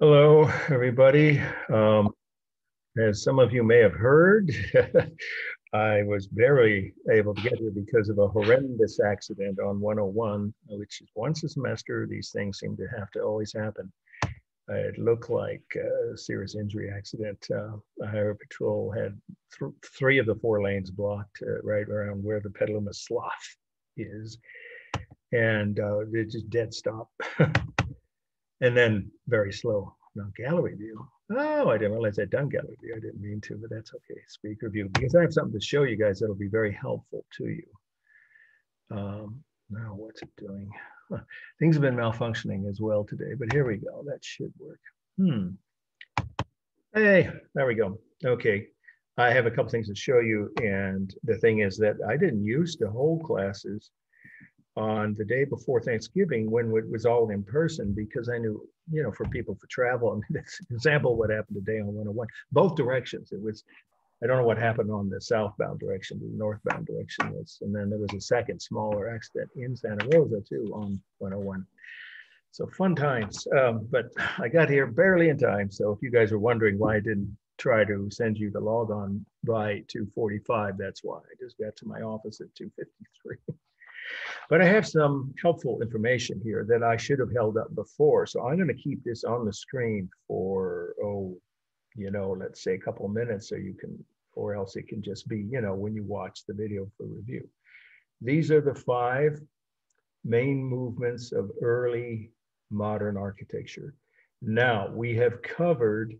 Hello, everybody. Um, as some of you may have heard, I was barely able to get here because of a horrendous accident on 101, which is once a semester. These things seem to have to always happen. It looked like a serious injury accident. Uh, the highway patrol had th three of the four lanes blocked uh, right around where the Petaluma Slough is, and uh, they just dead stop. and then very slow. Now gallery view. Oh, I didn't realize I'd done gallery view. I didn't mean to, but that's okay. Speaker view, because I have something to show you guys that'll be very helpful to you. Um, now what's it doing? Huh. Things have been malfunctioning as well today, but here we go. That should work. Hmm. Hey, there we go. Okay. I have a couple things to show you. And the thing is that I didn't use to hold classes on the day before Thanksgiving when it was all in person because I knew, you know, for people for travel, I mean, that's example what happened today on 101, both directions. It was, I don't know what happened on the southbound direction, the northbound direction was, and then there was a second smaller accident in Santa Rosa too on 101. So fun times, um, but I got here barely in time. So if you guys were wondering why I didn't try to send you the log on by 245, that's why I just got to my office at 253. But I have some helpful information here that I should have held up before. So I'm going to keep this on the screen for, oh, you know, let's say a couple minutes so you can, or else it can just be, you know, when you watch the video for review. These are the five main movements of early modern architecture. Now, we have covered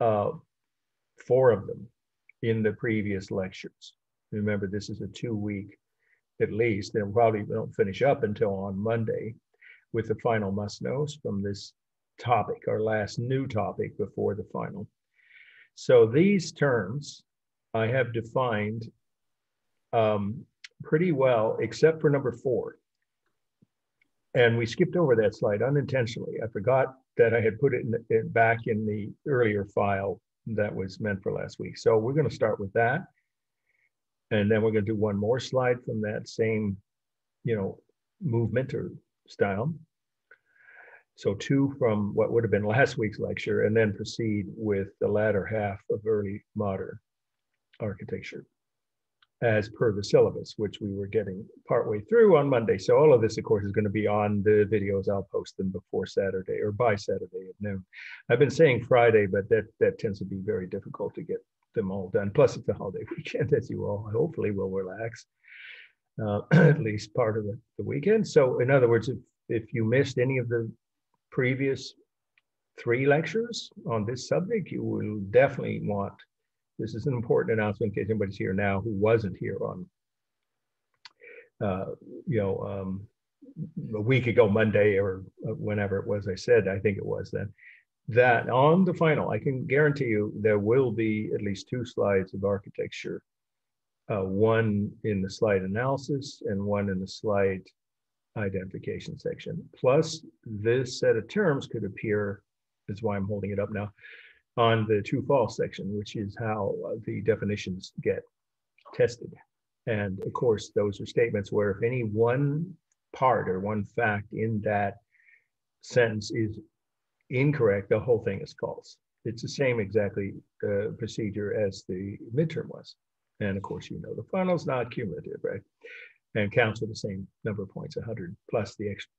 uh, four of them in the previous lectures. Remember, this is a two week at least, and probably don't finish up until on Monday with the final must knows from this topic, our last new topic before the final. So these terms I have defined um, pretty well, except for number four. And we skipped over that slide unintentionally. I forgot that I had put it, in it back in the earlier file that was meant for last week. So we're going to start with that. And then we're going to do one more slide from that same, you know, movement or style. So two from what would have been last week's lecture, and then proceed with the latter half of early modern architecture as per the syllabus, which we were getting partway through on Monday. So all of this, of course, is going to be on the videos. I'll post them before Saturday or by Saturday at noon. I've been saying Friday, but that, that tends to be very difficult to get them all done. Plus, it's a holiday weekend, as you all hopefully will relax uh, at least part of the, the weekend. So, in other words, if, if you missed any of the previous three lectures on this subject, you will definitely want. This is an important announcement in case anybody's here now who wasn't here on, uh, you know, um, a week ago, Monday or uh, whenever it was. I said, I think it was then that on the final, I can guarantee you there will be at least two slides of architecture, uh, one in the slide analysis and one in the slide identification section. Plus, this set of terms could appear, that's why I'm holding it up now, on the true false section, which is how the definitions get tested. And of course, those are statements where if any one part or one fact in that sentence is incorrect, the whole thing is false. It's the same exactly uh, procedure as the midterm was. And of course, you know, the final is not cumulative, right? And counts with the same number of points, 100 plus the extra.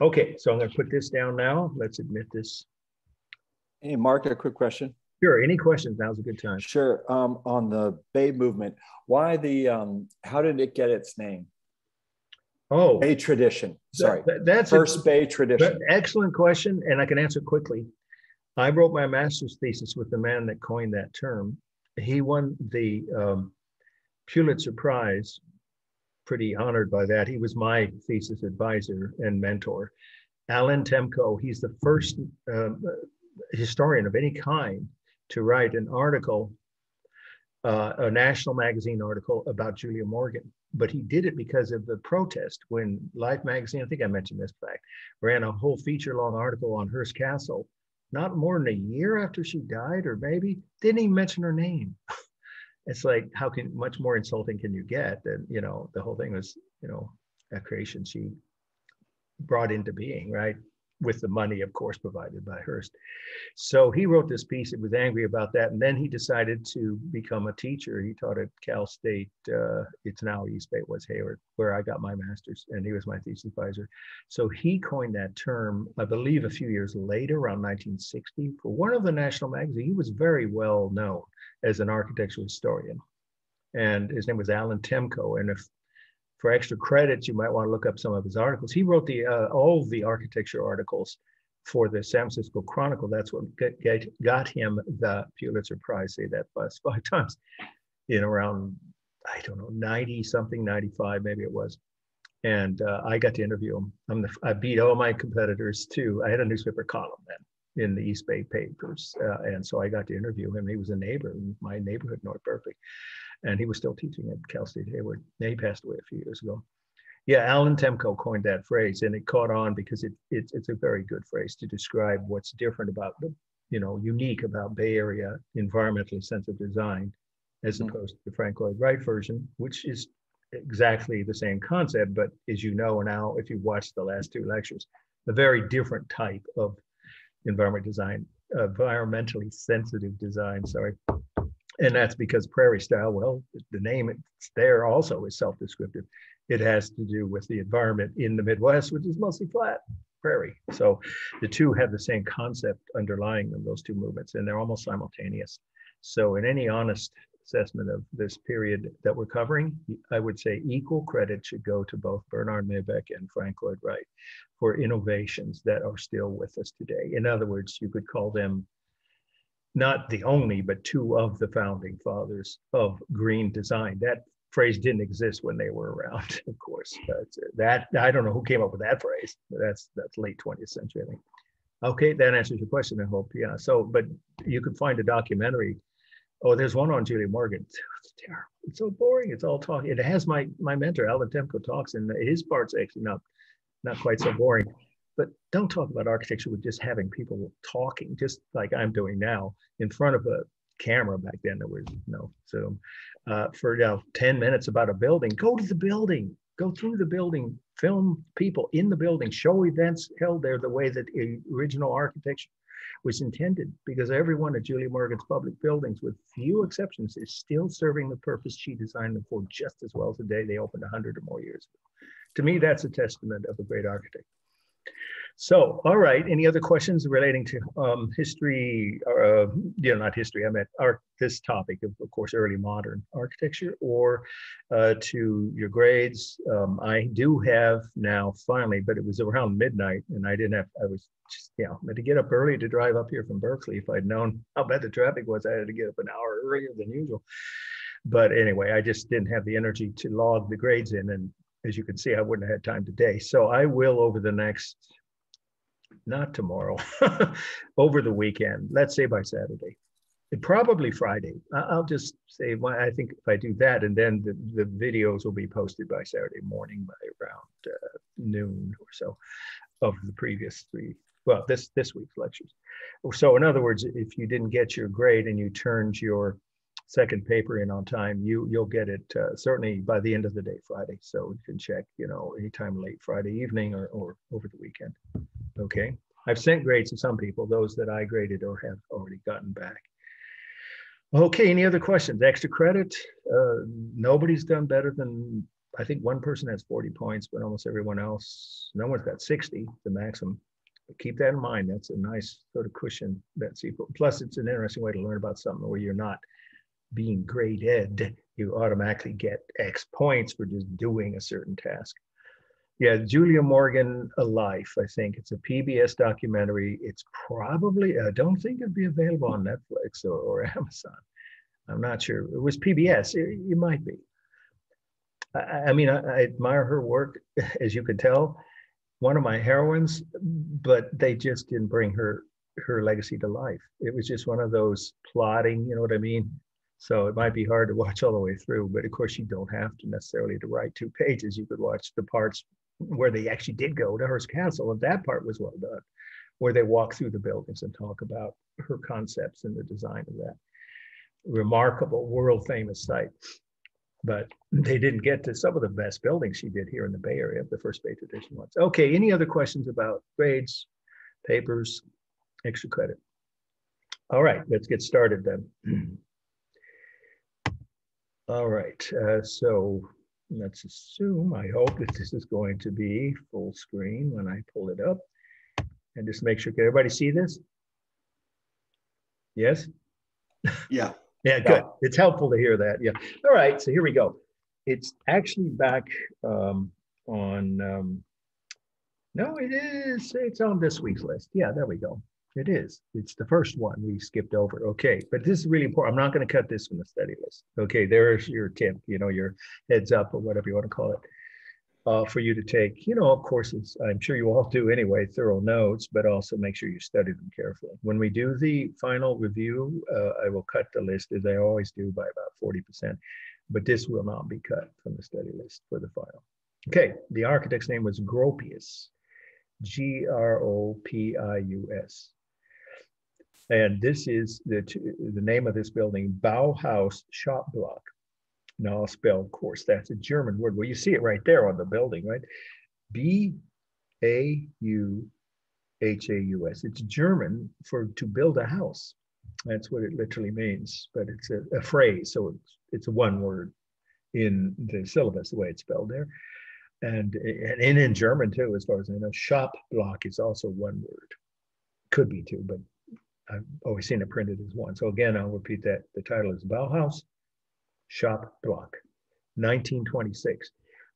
Okay, so I'm going to put this down now. Let's admit this. Hey, Mark, a quick question. Sure. Any questions? Now's a good time. Sure. Um, on the Bay movement, why the, um, how did it get its name? Oh, Bay tradition. Sorry. that- that's a- First Bay tradition. Excellent question, and I can answer quickly. I wrote my master's thesis with the man that coined that term. He won the um, Pulitzer Prize. Pretty honored by that. He was my thesis advisor and mentor. Alan Temko. He's the first um, historian of any kind to write an article, uh, a national magazine article about Julia Morgan but he did it because of the protest when Life magazine, I think I mentioned this fact, ran a whole feature long article on Hearst Castle, not more than a year after she died, or maybe didn't even mention her name. it's like, how can much more insulting can you get? than, you know, the whole thing was, you know, a creation she brought into being, right? With the money, of course, provided by Hearst. So he wrote this piece. It was angry about that, and then he decided to become a teacher. He taught at Cal State. Uh, it's now East Bay was Hayward, where I got my master's, and he was my thesis advisor. So he coined that term, I believe, a few years later, around 1960, for one of the national magazines. He was very well known as an architectural historian, and his name was Alan Temko. And if for extra credits, you might want to look up some of his articles. He wrote the uh, all the architecture articles for the San Francisco Chronicle. That's what get, got him the Pulitzer Prize. Say that five times in around I don't know 90 something, 95 maybe it was. And uh, I got to interview him. I'm the, I beat all my competitors too. I had a newspaper column then in the East Bay papers, uh, and so I got to interview him. He was a neighbor in my neighborhood, North Berkeley and he was still teaching at Cal State Hayward. He passed away a few years ago. Yeah, Alan Temko coined that phrase, and it caught on because it, it it's a very good phrase to describe what's different about the, you know, unique about Bay Area environmentally sensitive design, as mm-hmm. opposed to the Frank Lloyd Wright version, which is exactly the same concept, but as you know now, if you've watched the last two lectures, a very different type of environment design, environmentally sensitive design. Sorry, and that's because prairie style, well, the name it's there also is self-descriptive. It has to do with the environment in the Midwest, which is mostly flat prairie. So the two have the same concept underlying them, those two movements, and they're almost simultaneous. So in any honest assessment of this period that we're covering, I would say equal credit should go to both Bernard Maybeck and Frank Lloyd Wright for innovations that are still with us today. In other words, you could call them not the only, but two of the founding fathers of green design. That phrase didn't exist when they were around, of course. That I don't know who came up with that phrase. That's that's late 20th century, I think. Okay, that answers your question. I hope. Yeah. So, but you could find a documentary. Oh, there's one on Julia Morgan. It's terrible. It's so boring. It's all talk. It has my my mentor Alan Temko talks, and his part's actually not not quite so boring but don't talk about architecture with just having people talking, just like I'm doing now in front of a camera. Back then, there was no Zoom. Uh, for you know, 10 minutes about a building, go to the building, go through the building, film people in the building, show events held there the way that the original architecture was intended, because every one of Julia Morgan's public buildings, with few exceptions, is still serving the purpose she designed them for just as well today. They opened 100 or more years ago. To me, that's a testament of a great architect. So, all right. Any other questions relating to um, history, or, uh, you know, not history, I meant art, this topic of, of course, early modern architecture or uh, to your grades? Um, I do have now finally, but it was around midnight and I didn't have, I was just, you know, I had to get up early to drive up here from Berkeley. If I'd known how bad the traffic was, I had to get up an hour earlier than usual. But anyway, I just didn't have the energy to log the grades in. And as you can see, I wouldn't have had time today. So I will over the next not tomorrow, over the weekend, let's say by Saturday. Probably Friday. I'll just say, well, I think if I do that, and then the, the videos will be posted by Saturday morning by around uh, noon or so of the previous three, well, this this week's lectures. So in other words, if you didn't get your grade and you turned your second paper in on time, you you'll get it uh, certainly by the end of the day Friday. So you can check, you know, anytime late Friday evening or, or over the weekend. Okay. I've sent grades to some people, those that I graded or have already gotten back. Okay, any other questions? Extra credit? Uh, nobody's done better than, I think one person has 40 points, but almost everyone else, no one's got 60, the maximum. But keep that in mind. That's a nice sort of cushion. That's equal. Plus, it's an interesting way to learn about something where you're not being graded. You automatically get X points for just doing a certain task. Yeah, Julia Morgan, A Life, I think. It's a PBS documentary. It's probably, I don't think it'd be available on Netflix or, or Amazon. I'm not sure. It was PBS. It, it might be. I, I mean, I, I, admire her work, as you could tell. One of my heroines, but they just didn't bring her her legacy to life. It was just one of those plotting, you know what I mean? So it might be hard to watch all the way through, but of course you don't have to necessarily to write two pages. You could watch the parts where they actually did go to Hearst Castle, and that part was well done, where they walk through the buildings and talk about her concepts and the design of that remarkable, world famous site. But they didn't get to some of the best buildings she did here in the Bay Area, the first Bay Tradition ones. Okay, any other questions about grades? papers, extra credit. All right, let's get started then. All right, uh, so let's assume, I hope that this is going to be full screen when I pull it up. And just make sure, can everybody see this? Yes? Yeah. Yeah, good. It's helpful to hear that. Yeah. All right. So here we go. It's actually back um, on. Um, no, it is. It's on this week's list. Yeah, there we go. It is. It's the first one we skipped over. Okay, but this is really important. I'm not going to cut this from the study list. Okay, there's your tip. You know, your heads up or whatever you want to call it uh, for you to take, you know, of course, I'm sure you all do anyway, thorough notes, but also make sure you study them carefully. When we do the final review, uh, I will cut the list as I always do by about 40%, but this will not be cut from the study list for the final. Okay, the architect's name was Gropius, G R O P I U S. And this is the, the name of this building, Bauhaus Shop Block. Now I'll spell, of course, that's a German word. Well, you see it right there on the building, right? B A U H A U S. It's German for to build a house. That's what it literally means, but it's a, a phrase, so it's it's a one word in the syllabus, the way it's spelled there. And, and in, in German too, as far as I know, shop block is also one word. Could be two, but I've always seen it printed as one. So again, I'll repeat that. The title is Bauhaus shop block, 1926.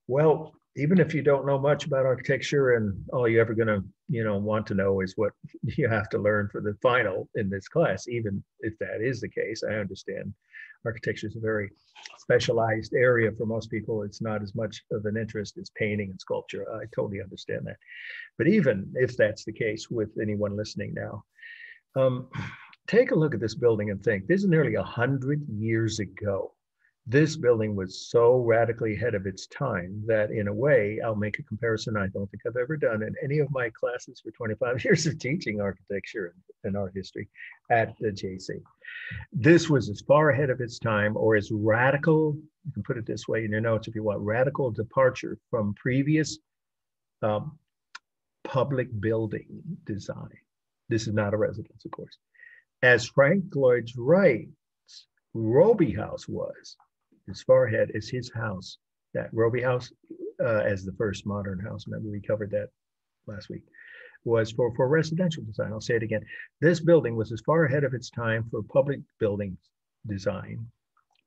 Well, even if you don't know much about architecture and all you're ever going to, you know, want to know is what you have to learn for the final in this class, even if that is the case, I understand architecture is a very specialized area for most people. It's not as much of an interest as painting and sculpture. I totally understand that. But even if that's the case with anyone listening now, um, take a look at this building and think this is nearly a hundred years ago. This building was so radically ahead of its time that in a way i'll make a comparison i don't think i've ever done in any of my classes for 25 years of teaching architecture and art history at the jc this was as far ahead of its time or as radical you can put it this way in your notes if you want radical departure from previous um, public building design this is not a residence of course as frank lloyd wright's Robie House was as far ahead as his house, that Robie House, uh, as the first modern house. Remember, we covered that last week. Was for, for residential design. I'll say it again. This building was as far ahead of its time for public building design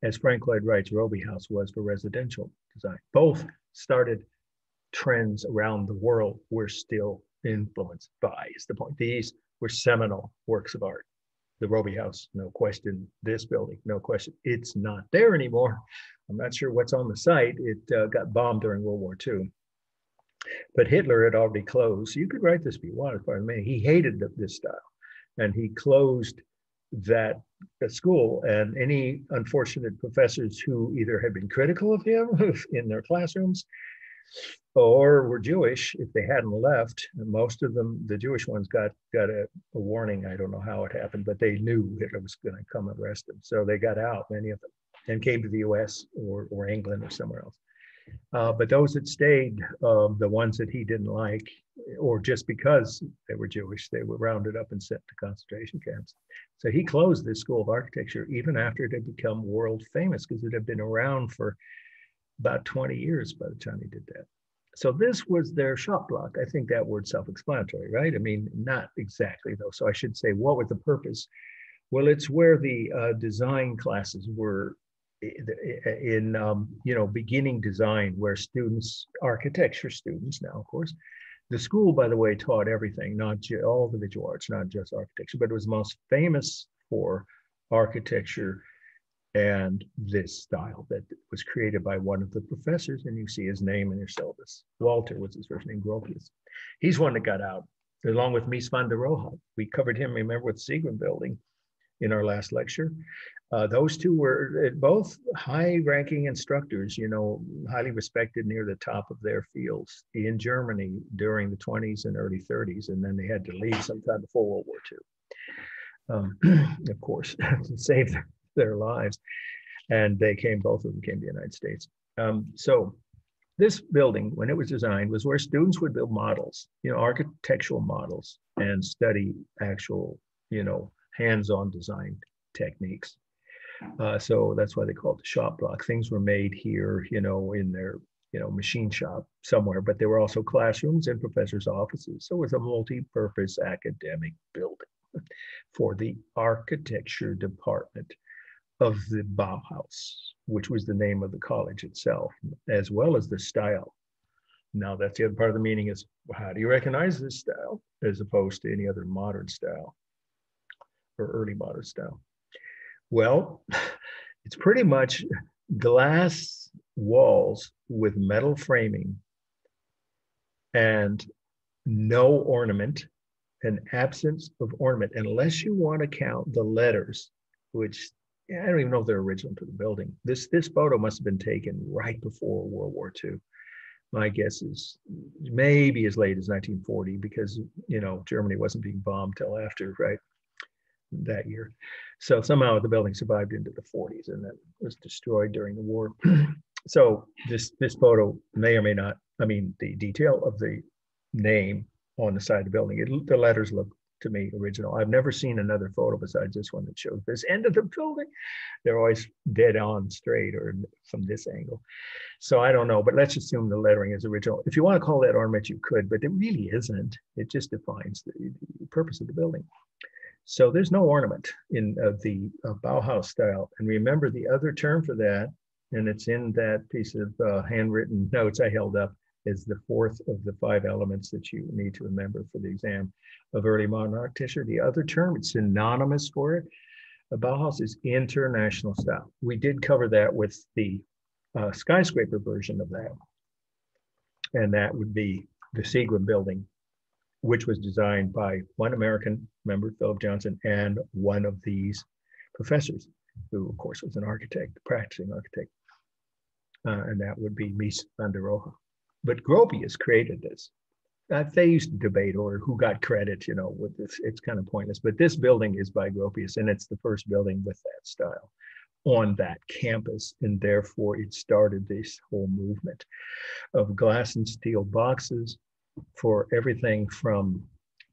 as Frank Lloyd Wright's Robie House was for residential design. Both started trends around the world we're still influenced by, is the point. These were seminal works of art the Robie House, no question. This building, no question. It's not there anymore. I'm not sure what's on the site. It uh, got bombed during World War II. But Hitler had already closed. You could write this if you wanted, pardon me. He hated the, this style and he closed that uh, school. And any unfortunate professors who either had been critical of him in their classrooms or were Jewish if they hadn't left. And most of them, the Jewish ones, got got a, a warning. I don't know how it happened, but they knew Hitler was going to come and arrest them, so they got out, many of them, and came to the U.S. or or England or somewhere else. Uh, but those that stayed, um, the ones that he didn't like, or just because they were Jewish, they were rounded up and sent to concentration camps. So he closed this school of architecture even after it had become world famous because it had been around for about 20 years by the time he did that. So this was their shop block. I think that word's self-explanatory, right? I mean, not exactly though. So I should say, what was the purpose? Well, it's where the uh, design classes were in, um, you know, beginning design, where students, architecture students now, of course, the school, by the way, taught everything, not all the visual arts, not just architecture, but it was most famous for architecture and this style that was created by one of the professors, and you see his name in your syllabus. Walter was his first name, Gropius. He's one that got out, along with Mies van der Rohe. We covered him, remember, with Seagram building in our last lecture. Uh, those two were uh, both high-ranking instructors, you know, highly respected near the top of their fields in Germany during the 20s and early 30s, and then they had to leave sometime before World War II. Um, of course, to save their lives. And they came, both of them came to the United States. Um, so this building, when it was designed, was where students would build models, you know, architectural models and study actual, you know, hands-on design techniques. Uh, so that's why they call it the shop block. Things were made here, you know, in their, you know, machine shop somewhere, but there were also classrooms and professors' offices. So it was a multi-purpose academic building for the architecture department of the Bauhaus, which was the name of the college itself, as well as the style. Now that's the other part of the meaning is how do you recognize this style as opposed to any other modern style or early modern style? Well, it's pretty much glass walls with metal framing and no ornament, an absence of ornament, unless you want to count the letters, which I don't even know if they're original to the building. This this photo must have been taken right before World War II. My guess is maybe as late as 1940 because you know Germany wasn't being bombed till after right that year. So somehow the building survived into the 40s and then was destroyed during the war. so this this photo may or may not. I mean, the detail of the name on the side of the building, it, the letters look to me original. I've never seen another photo besides this one that shows this end of the building. They're always dead on straight or from this angle. So I don't know, but let's assume the lettering is original. If you want to call that ornament, you could, but it really isn't. It just defines the, the purpose of the building. So there's no ornament in uh, the uh, Bauhaus style. And remember the other term for that, and it's in that piece of uh, handwritten notes I held up, is the fourth of the five elements that you need to remember for the exam of early modern architecture. The other term, it's synonymous for it. Bauhaus is international style. We did cover that with the uh, skyscraper version of that. And that would be the Seagram building, which was designed by one American member, Philip Johnson, and one of these professors, who of course was an architect, practicing architect. Uh, and that would be Mies van der Rohe. But Gropius created this. Uh, they used to debate or who got credit, you know, with this. It's kind of pointless. But this building is by Gropius, and it's the first building with that style on that campus. And therefore, it started this whole movement of glass and steel boxes for everything from,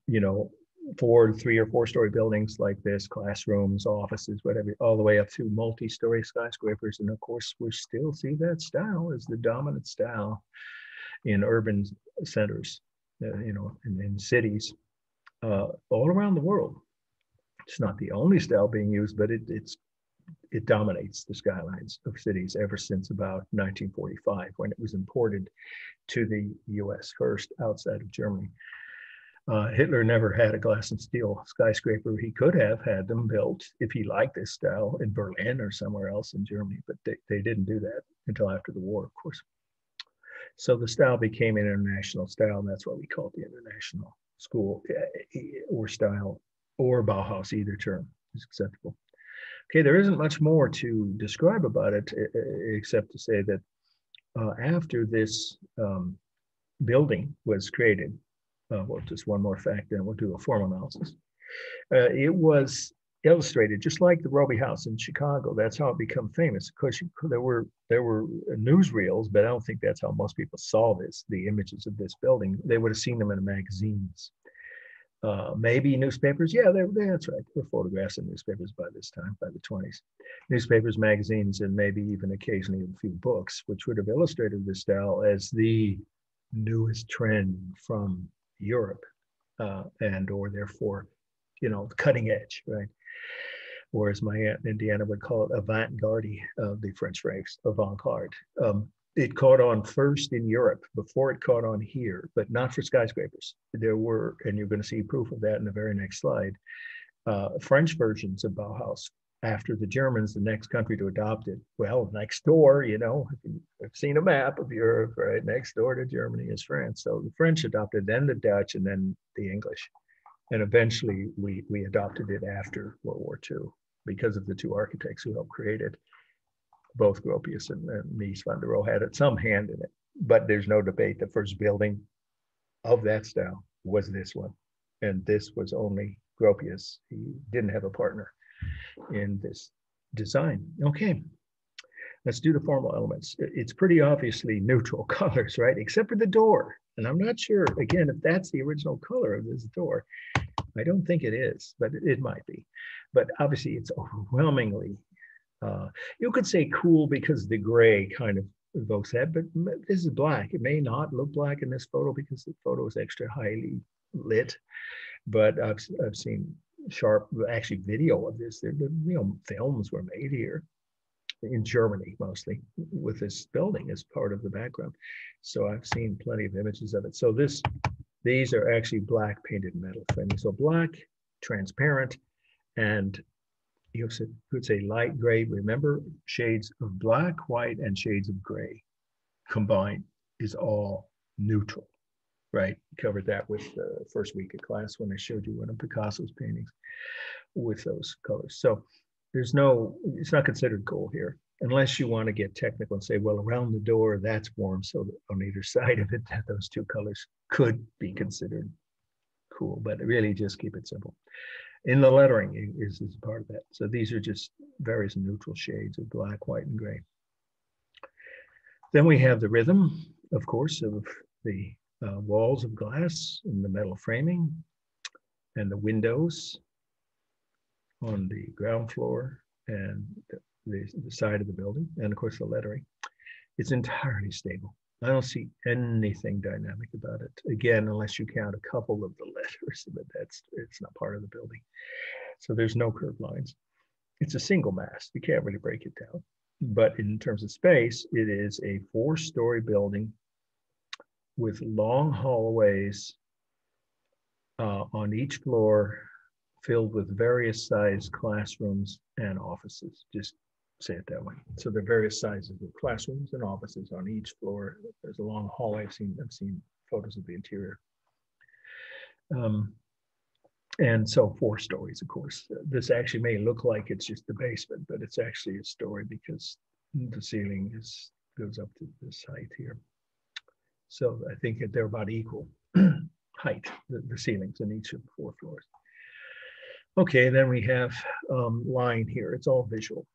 you know, four, three or four story buildings like this, classrooms, offices, whatever, all the way up to multi story skyscrapers. And of course, we still see that style as the dominant style in urban centers, uh, you know, in, in cities uh, all around the world. It's not the only style being used, but it, it's it dominates the skylines of cities ever since about 1945 when it was imported to the US first outside of Germany. Uh, Hitler never had a glass and steel skyscraper. He could have had them built if he liked this style in Berlin or somewhere else in Germany, but they, they didn't do that until after the war, of course. So the style became an international style, and that's what we call it the international school eh, eh, or style or Bauhaus, either term is acceptable. Okay, there isn't much more to describe about it eh, except to say that uh, after this um, building was created, uh, well, just one more fact, then we'll do a formal analysis. Uh, it was illustrated, just like the Robie House in Chicago. That's how it became famous. Of course, there were there were newsreels, but I don't think that's how most people saw this. The images of this building, they would have seen them in magazines, uh, maybe newspapers. Yeah, they, that's right. There were photographs in newspapers by this time, by the 20s. Newspapers, magazines, and maybe even occasionally a few books, which would have illustrated this style as the newest trend from Europe, uh, and or therefore, you know, cutting edge, right? Or as my aunt in Indiana would call it, avant-garde of the French phrase, avant-garde. Um, it caught on first in Europe before it caught on here, but not for skyscrapers. There were, and you're going to see proof of that in the very next slide, uh, French versions of Bauhaus after the Germans, the next country to adopt it. Well, next door, you know, I've seen a map of Europe, right? Next door to Germany is France. So the French adopted, then the Dutch, and then the English. And eventually we, we adopted it after World War II because of the two architects who helped create it. Both Gropius and, and Mies van der Rohe had some hand in it, but there's no debate. The first building of that style was this one. And this was only Gropius. He didn't have a partner in this design. Okay, let's do the formal elements. It's pretty obviously neutral colors, right? Except for the door. And I'm not sure, again, if that's the original color of this door. I don't think it is, but it, might be. But obviously, it's overwhelmingly, uh, you could say cool because the gray kind of evokes that, but this is black. It may not look black in this photo because the photo is extra highly lit, but I've, I've seen sharp, actually video of this. The, the you know, films were made here in Germany mostly with this building as part of the background. So I've seen plenty of images of it. So this, these are actually black painted metal framing. So black, transparent, and you could say light gray. Remember, shades of black, white, and shades of gray combined is all neutral, right? Covered that with the first week of class when I showed you one of Picasso's paintings with those colors. So there's no, it's not considered cool here unless you want to get technical and say, well, around the door, that's warm. So on either side of it, that those two colors could be considered cool, but really just keep it simple. In the lettering is, is part of that. So these are just various neutral shades of black, white, and gray. Then we have the rhythm, of course, of the uh, walls of glass and the metal framing and the windows on the ground floor and the, the side of the building, and of course the lettering. It's entirely stable. I don't see anything dynamic about it. Again, unless you count a couple of the letters, but that's it's not part of the building. So there's no curved lines. It's a single mast. You can't really break it down. But in terms of space, it is a four-story building with long hallways uh, on each floor filled with various sized classrooms and offices. Just say it that way. So there are various sizes of classrooms and offices on each floor. There's a long hall. I've seen I've seen photos of the interior. Um, and so four stories, of course. This actually may look like it's just the basement, but it's actually a story because the ceiling is goes up to this height here. So I think that they're about equal height, the, the ceilings in each of the four floors. Okay, then we have um, line here. It's all visual,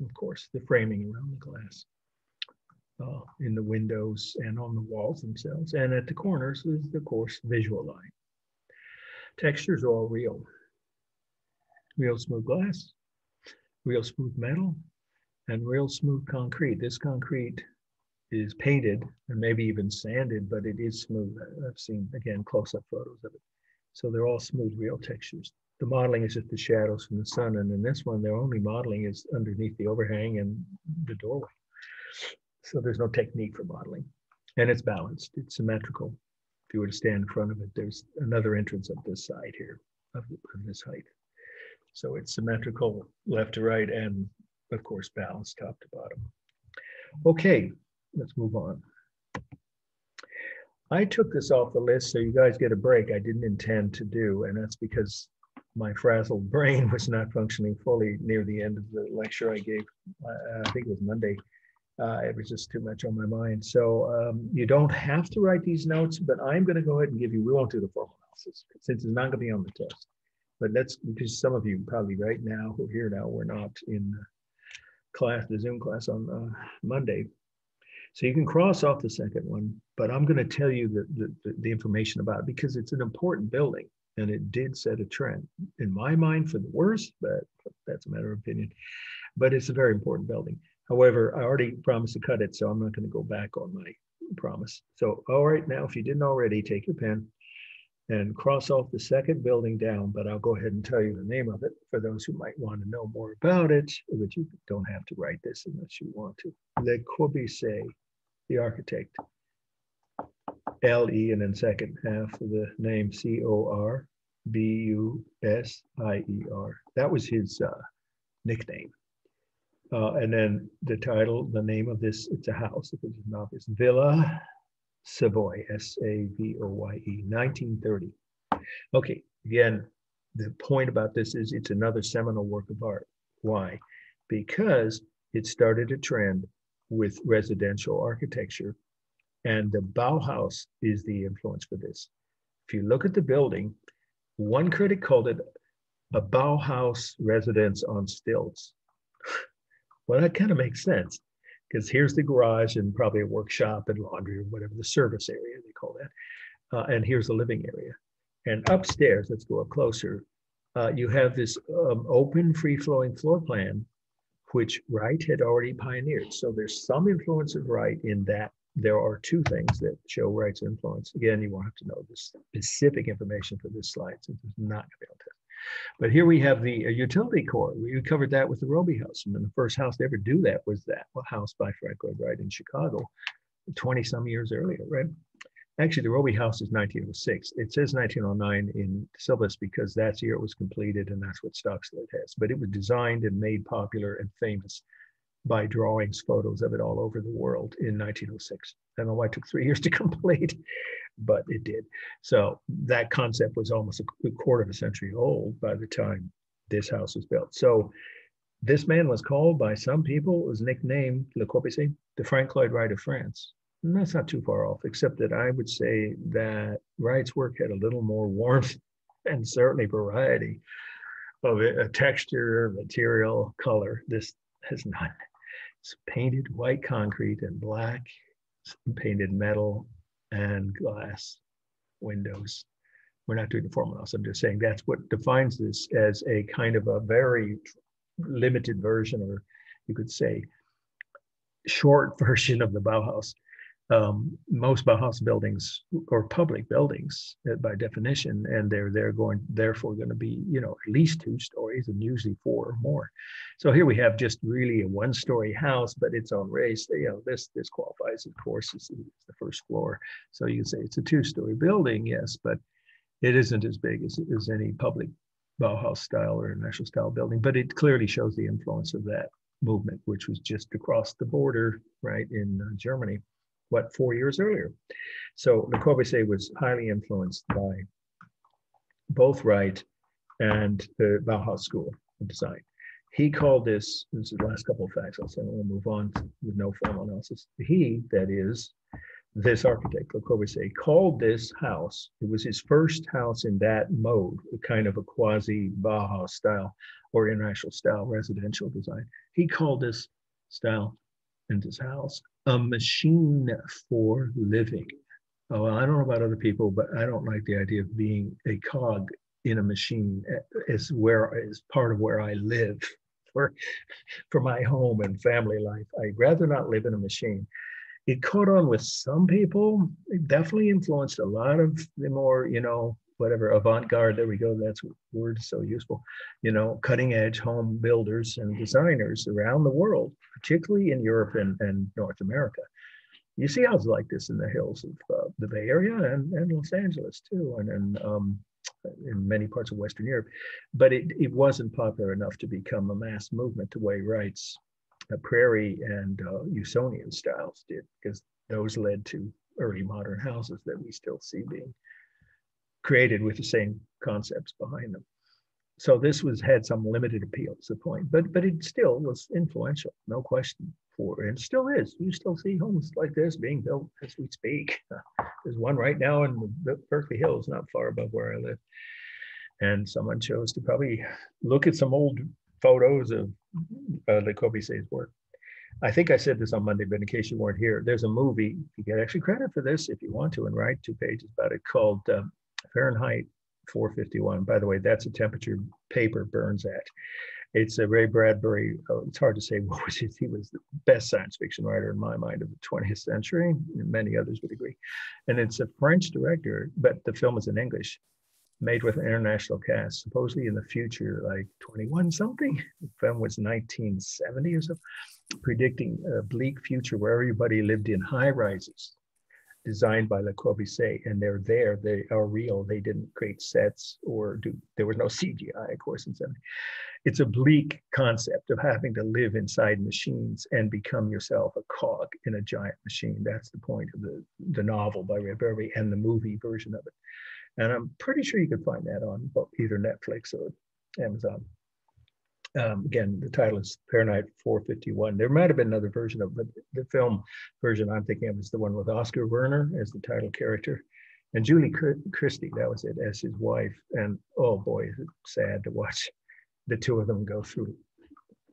of course, the framing around the glass uh, in the windows and on the walls themselves. And at the corners is, of course, visual line. Textures are all real. Real smooth glass, real smooth metal, and real smooth concrete. This concrete is painted and maybe even sanded, but it is smooth. I've seen, again, close-up photos of it. So they're all smooth, real textures the modeling is just the shadows from the sun. And in this one, their only modeling is underneath the overhang and the doorway. So there's no technique for modeling. And it's balanced, it's symmetrical. If you were to stand in front of it, there's another entrance up this side here of, of this height. So it's symmetrical left to right and of course balanced top to bottom. Okay, let's move on. I took this off the list so you guys get a break. I didn't intend to do, and that's because my frazzled brain was not functioning fully near the end of the lecture I gave. Uh, I think it was Monday. Uh, it was just too much on my mind. So um, you don't have to write these notes, but I'm going to go ahead and give you, we won't do the formal analysis since it's not going to be on the test. But that's because some of you probably right now who are here now were not in class, the Zoom class on uh, Monday. So you can cross off the second one, but I'm going to tell you the, the, the information about it because it's an important building and it did set a trend in my mind for the worse, but that's a matter of opinion. But it's a very important building. However, I already promised to cut it, so I'm not going to go back on my promise. So, all right, now if you didn't already, take your pen and cross off the second building down, but I'll go ahead and tell you the name of it for those who might want to know more about it, but you don't have to write this unless you want to. Le Corbusier, the architect, L E and then second half of the name C O R B U S I E R. That was his uh, nickname. Uh, and then the title, the name of this, it's a house, if it's not, it's Villa Savoye, S A V O Y E, 1930. Okay, again, the point about this is it's another seminal work of art. Why? Because it started a trend with residential architecture and the Bauhaus is the influence for this. If you look at the building, one critic called it a Bauhaus residence on stilts. well, that kind of makes sense because here's the garage and probably a workshop and laundry or whatever the service area they call that, uh, and here's the living area. And upstairs, let's go up closer. Uh, you have this um, open, free-flowing floor plan, which Wright had already pioneered. So there's some influence of Wright in that there are two things that show Wright's influence. Again, you won't have to know the specific information for this slide, since it's not going to be on to. But here we have the uh, utility core. We covered that with the Robie House. And the first house to ever do that was that house by Frank Lloyd Wright in Chicago 20 some years earlier, right? Actually, the Robie House is 1906. It says 1909 in syllabus because that's the year it was completed and that's what Stokstad has. But it was designed and made popular and famous by drawings, photos of it all over the world in 1906. I don't know why it took three years to complete, but it did. So that concept was almost a quarter of a century old by the time this house was built. So this man was called by some people, was nicknamed Le Corbusier, the Frank Lloyd Wright of France. And that's not too far off, except that I would say that Wright's work had a little more warmth and certainly variety of a texture, material, color. This has none. It's painted white concrete and black, painted metal and glass windows. We're not doing the formal house. I'm just saying that's what defines this as a kind of a very limited version, or you could say short version of the Bauhaus um, most Bauhaus buildings or public buildings uh, by definition, and they're they're going therefore going to be you know at least two stories and usually four or more. So here we have just really a one-story house, but its on race. You know this this qualifies, of course, as the first floor. So you can say it's a two-story building, yes, but it isn't as big as, as any public Bauhaus style or national style building. But it clearly shows the influence of that movement, which was just across the border, right in uh, Germany what, four years earlier. So Le Corbusier was highly influenced by both Wright and the Bauhaus School of Design. He called this, this is the last couple of facts, I'll say, we'll move on with no formal analysis. He, that is, this architect, Le Corbusier, called this house, it was his first house in that mode, a kind of a quasi Bauhaus style or international style residential design. He called this style and his house a machine for living. Oh, well, I don't know about other people, but I don't like the idea of being a cog in a machine as where as part of where I live for for my home and family life. I'd rather not live in a machine. It caught on with some people. It definitely influenced a lot of the more, you know, whatever avant-garde there we go that's word so useful you know cutting edge home builders and designers around the world particularly in europe and, and north america. You see houses like this in the hills of uh, the bay area and, and los angeles too and, and um, in many parts of western europe. But it, it wasn't popular enough to become a mass movement the way wright's uh, prairie and uh, usonian styles did because those led to early modern houses that we still see being created with the same concepts behind them. So this was had some limited appeal to the point, but but it still was influential, no question for, and still is. You still see homes like this being built as we speak. There's one right now in the Berkeley Hills, not far above where I live. And someone chose to probably look at some old photos of uh, Le Corbusier's work. I think I said this on Monday, but in case you weren't here, there's a movie. You get actually credit for this if you want to, and write two pages about it called um, Fahrenheit 451. By the way, that's a temperature paper burns at. It's a Ray Bradbury. Oh, it's hard to say what was. He was the best science fiction writer in my mind of the 20th century. Many others would agree. And it's a French director, but the film is in English, made with an international cast. Supposedly in the future, like 21 something. The film was 1970 or so, predicting a bleak future where everybody lived in high rises designed by Le Corbusier, and they're there. They are real. They didn't create sets or do. There was no CGI, of course, in '70. It's a bleak concept of having to live inside machines and become yourself a cog in a giant machine. That's the point of the the novel by Ray Bradbury and the movie version of it. And I'm pretty sure you could find that on either Netflix or Amazon. Um, again, the title is Fahrenheit 451. There might have been another version of it, but the film version I'm thinking of is the one with Oskar Werner as the title character. And Julie Christie, that was it, as his wife. And oh boy, it's sad to watch the two of them go through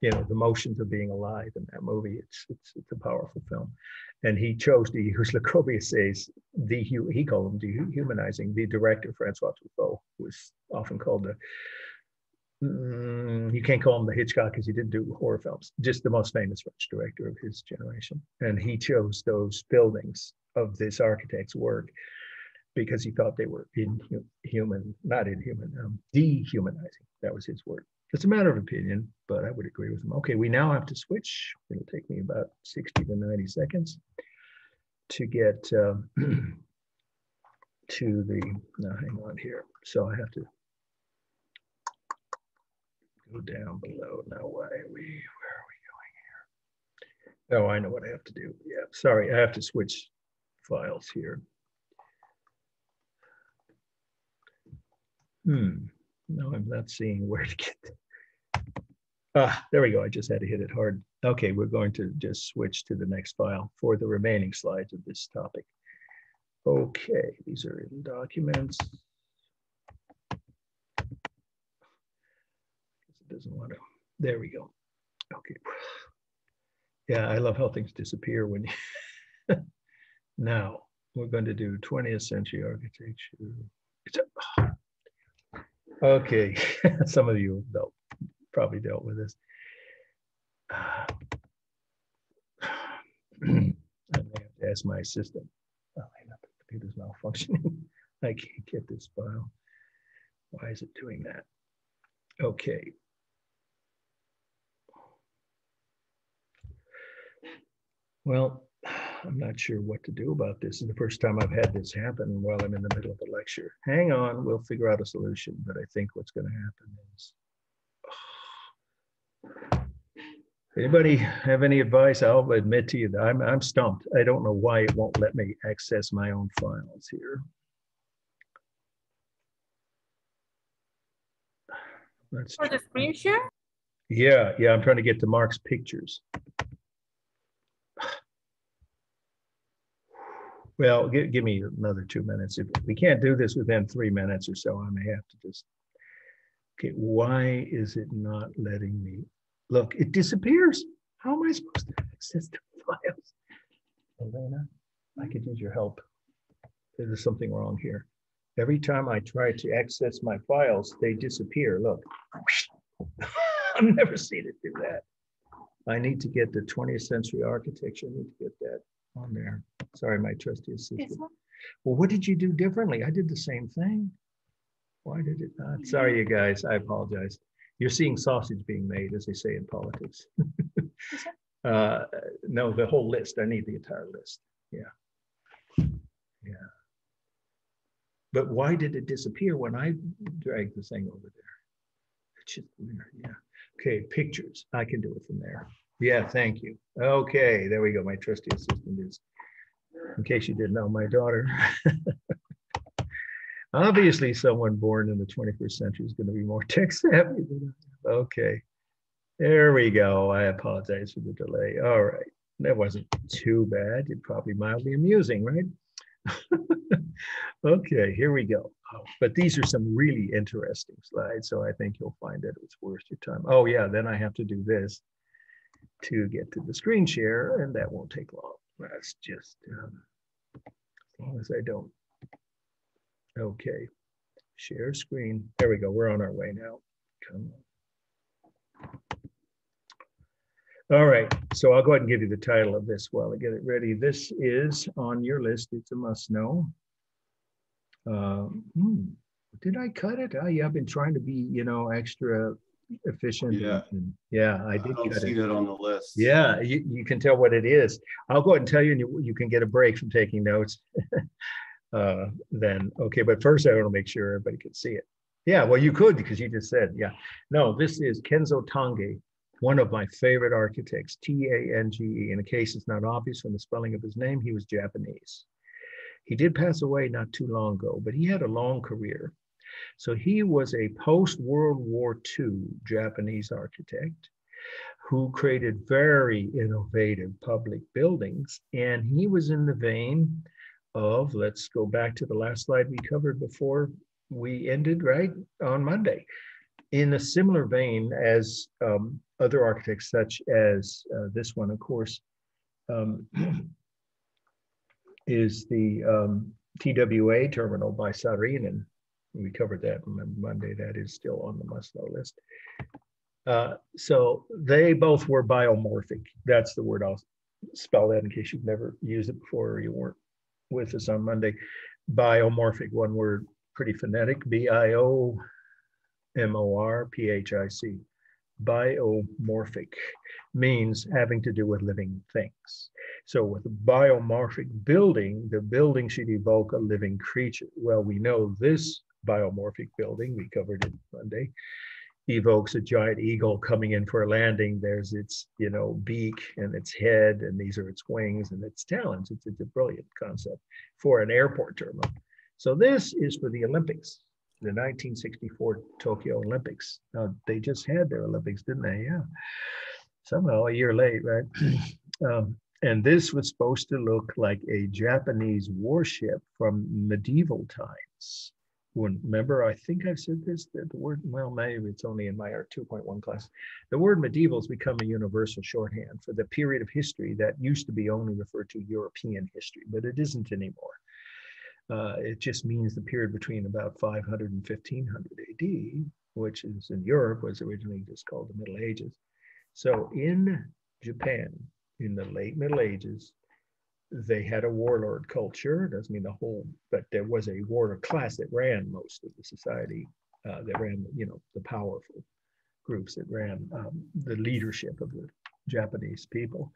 you know, the motions of being alive in that movie. It's it's, it's a powerful film, and he chose to use Le Corbusier's the he called him dehumanizing the director Francois Truffaut, who was often called the you can't call him the Hitchcock because he didn't do horror films, just the most famous French director of his generation. And he chose those buildings of this architect's work because he thought they were inhuman, not inhuman, um, dehumanizing. That was his word. It's a matter of opinion, but I would agree with him. Okay, we now have to switch. It'll take me about 60 to 90 seconds to get uh, to the, now hang on here. So I have to go down below. Now, why are we, where are we going here? Oh, I know what I have to do. Yeah, sorry, I have to switch files here. Hmm, no, I'm not seeing where to get. Ah, there we go. I just had to hit it hard. Okay, we're going to just switch to the next file for the remaining slides of this topic. Okay, these are in documents. It doesn't want to. There we go. Okay. Yeah, I love how things disappear when you. now we're going to do 20th century architecture. Okay, some of you dealt, probably dealt with this. Uh, I may have to ask my assistant. Oh, the computer's malfunctioning. I can't get this file. Why is it doing that? Okay. Well, I'm not sure what to do about this. It's the first time I've had this happen while I'm in the middle of a lecture. Hang on, we'll figure out a solution. But I think what's going to happen is. Anybody have any advice? I'll admit to you that I'm, I'm stumped. I don't know why it won't let me access my own files here. Let's For the screen share? Yeah, yeah, I'm trying to get to Mark's pictures. Well, give, give me another two minutes. If we can't do this within three minutes or so, I may have to just, okay, why is it not letting me? Look, it disappears. How am I supposed to access the files? Elena, I could use your help. There's something wrong here. Every time I try to access my files, they disappear. Look, I've never seen it do that. I need to get the 20th century architecture. I need to get that on there. Sorry, my trusty assistant. Well, what did you do differently? I did the same thing. Why did it not? Sorry, you guys. I apologize. You're seeing sausage being made, as they say in politics. uh, no, the whole list. I need the entire list. Yeah. Yeah. But why did it disappear when I dragged the thing over there? It's just weird. Yeah. Okay, pictures. I can do it from there. Yeah, thank you. Okay, there we go. My trusty assistant is, in case you didn't know, my daughter. Obviously, someone born in the 21st century is going to be more tech savvy than I am. Okay, there we go. I apologize for the delay. All right, that wasn't too bad. It probably mildly amusing, right? okay, here we go. Oh, but these are some really interesting slides, so I think you'll find that it's worth your time. Oh yeah, then I have to do this to get to the screen share, and that won't take long. That's just um, as long as I don't. Okay, share screen. There we go. We're on our way now. Come on. All right, so I'll go ahead and give you the title of this while I get it ready. This is on your list. It's a must know. Uh, hmm, did I cut it? Oh, yeah, I've been trying to be, you know, extra efficient. Yeah. and- Yeah, I I did. don't cut see it. that on the list. Yeah, you, you can tell what it is. I'll go ahead and tell you, and you, you can get a break from taking notes. uh, then, okay, but first I want to make sure everybody can see it. Yeah, well, you could because you just said, yeah. No, this is Kenzo Tange, one of my favorite architects, T A N G E. In a case it's not obvious from the spelling of his name, he was Japanese. He did pass away not too long ago, but he had a long career. So he was a post World War II Japanese architect who created very innovative public buildings. And he was in the vein of, let's go back to the last slide we covered before we ended, right? On Monday. In a similar vein as um, other architects, such as uh, this one, of course, um, is the um, TWA terminal by Saarinen. We covered that on Monday. That is still on the must-know list. Uh, so they both were biomorphic. That's the word I'll spell that in case you've never used it before or you weren't with us on Monday. Biomorphic, one word, pretty phonetic, B-I-O-M-O-R-P-H-I-C. Biomorphic means having to do with living things. So with a biomorphic building, the building should evoke a living creature. Well, we know this biomorphic building, we covered it Monday, evokes a giant eagle coming in for a landing. There's its, you know, beak and its head, and these are its wings and its talons. It's, it's a brilliant concept for an airport terminal. So this is for the Olympics, the 1964 Tokyo Olympics. Now, they just had their Olympics, didn't they? Yeah. Somehow a year late, right? um, and this was supposed to look like a Japanese warship from medieval times remember, I think I've said this, that the word, well, maybe it's only in my Art 2.1 class. The word medieval has become a universal shorthand for the period of history that used to be only referred to European history, but it isn't anymore. Uh, it just means the period between about 500 and 1500 AD, which is in Europe was originally just called the Middle Ages. So in Japan, in the late Middle Ages, they had a warlord culture. Doesn't mean the whole, but there was a warlord class that ran most of the society. Uh, that ran, you know, the powerful groups that ran um, the leadership of the Japanese people,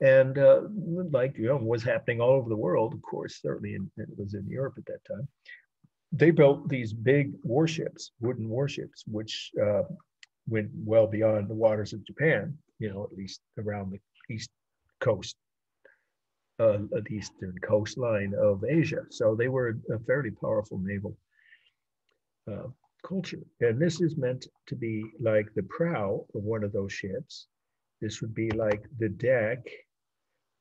and uh, like you know, was happening all over the world. Of course, certainly in, it was in Europe at that time. They built these big warships, wooden warships, which uh, went well beyond the waters of Japan. You know, at least around the east coast uh, the eastern coastline of Asia. So they were a fairly powerful naval uh, culture. And this is meant to be like the prow of one of those ships. This would be like the deck,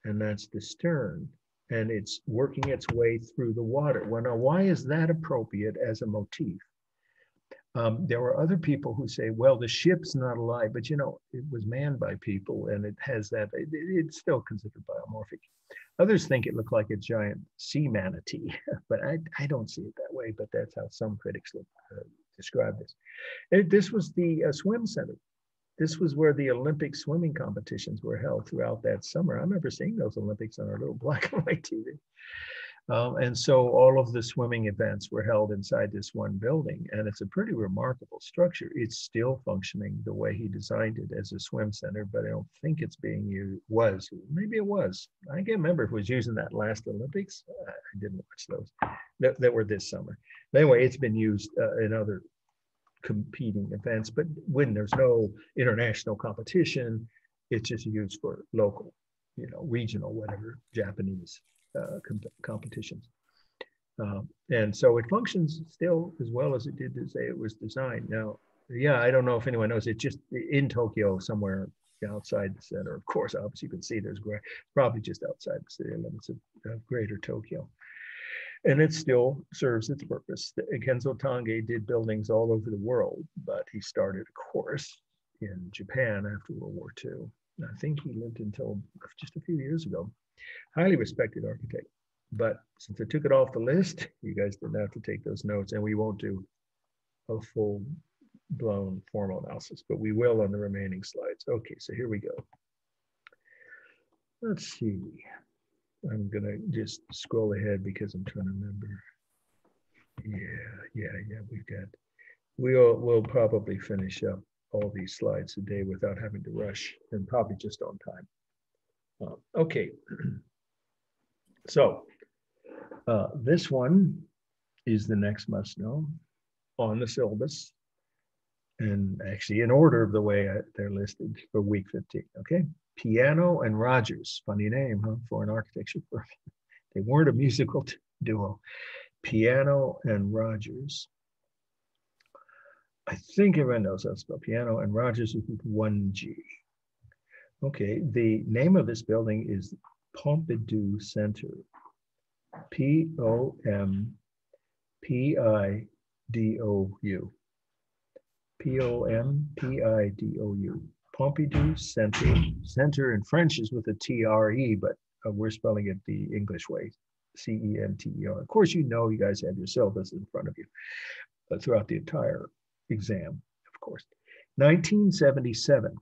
and that's the stern. And it's working its way through the water. Well, now, why is that appropriate as a motif? Um, there were other people who say, well, the ship's not alive, but you know, it was manned by people and it has that, it, it's still considered biomorphic. Others think it looked like a giant sea manatee, but I, I don't see it that way, but that's how some critics look, uh, describe this. It, this was the uh, swim center. This was where the Olympic swimming competitions were held throughout that summer. I remember seeing those Olympics on our little black and white TV. Um, and so all of the swimming events were held inside this one building. And it's a pretty remarkable structure. It's still functioning the way he designed it as a swim center, but I don't think it's being used, was, maybe it was. I can't remember if it was using that last Olympics. I didn't watch those that, that were this summer. But anyway, it's been used uh, in other competing events, but when there's no international competition, it's just used for local, you know, regional, whatever, Japanese uh, comp competitions. Um, and so it functions still as well as it did to say it was designed. Now, yeah, I don't know if anyone knows, it just in Tokyo somewhere outside the center. Of course, obviously you can see there's probably just outside the city limits of, of greater Tokyo. And it still serves its purpose. Kenzo Tange did buildings all over the world, but he started a course in Japan after World War II. I think he lived until just a few years ago highly respected architect. But since I took it off the list, you guys didn't have to take those notes, and we won't do a full blown formal analysis, but we will on the remaining slides. Okay, so here we go. Let's see. I'm gonna just scroll ahead because I'm trying to remember. Yeah, yeah, yeah, we've got, we'll, we'll probably finish up all these slides today without having to rush and probably just on time. Uh, okay, so uh, this one is the next must know on the syllabus and actually in order of the way they're listed for week 15, okay? Piano and Rogers, funny name, huh, for an architecture firm. they weren't a musical duo. Piano and Rogers. I think everyone knows that's about piano and Rogers with one G. Okay, the name of this building is Pompidou Center. P O M P I D O U. P O M P I D O U. Pompidou Center. Center in French is with a T-R-E, but uh, we're spelling it the English way, C-E-N-T-E-R. Of course, you know you guys have your syllabus in front of you uh, throughout the entire exam, of course. 1977.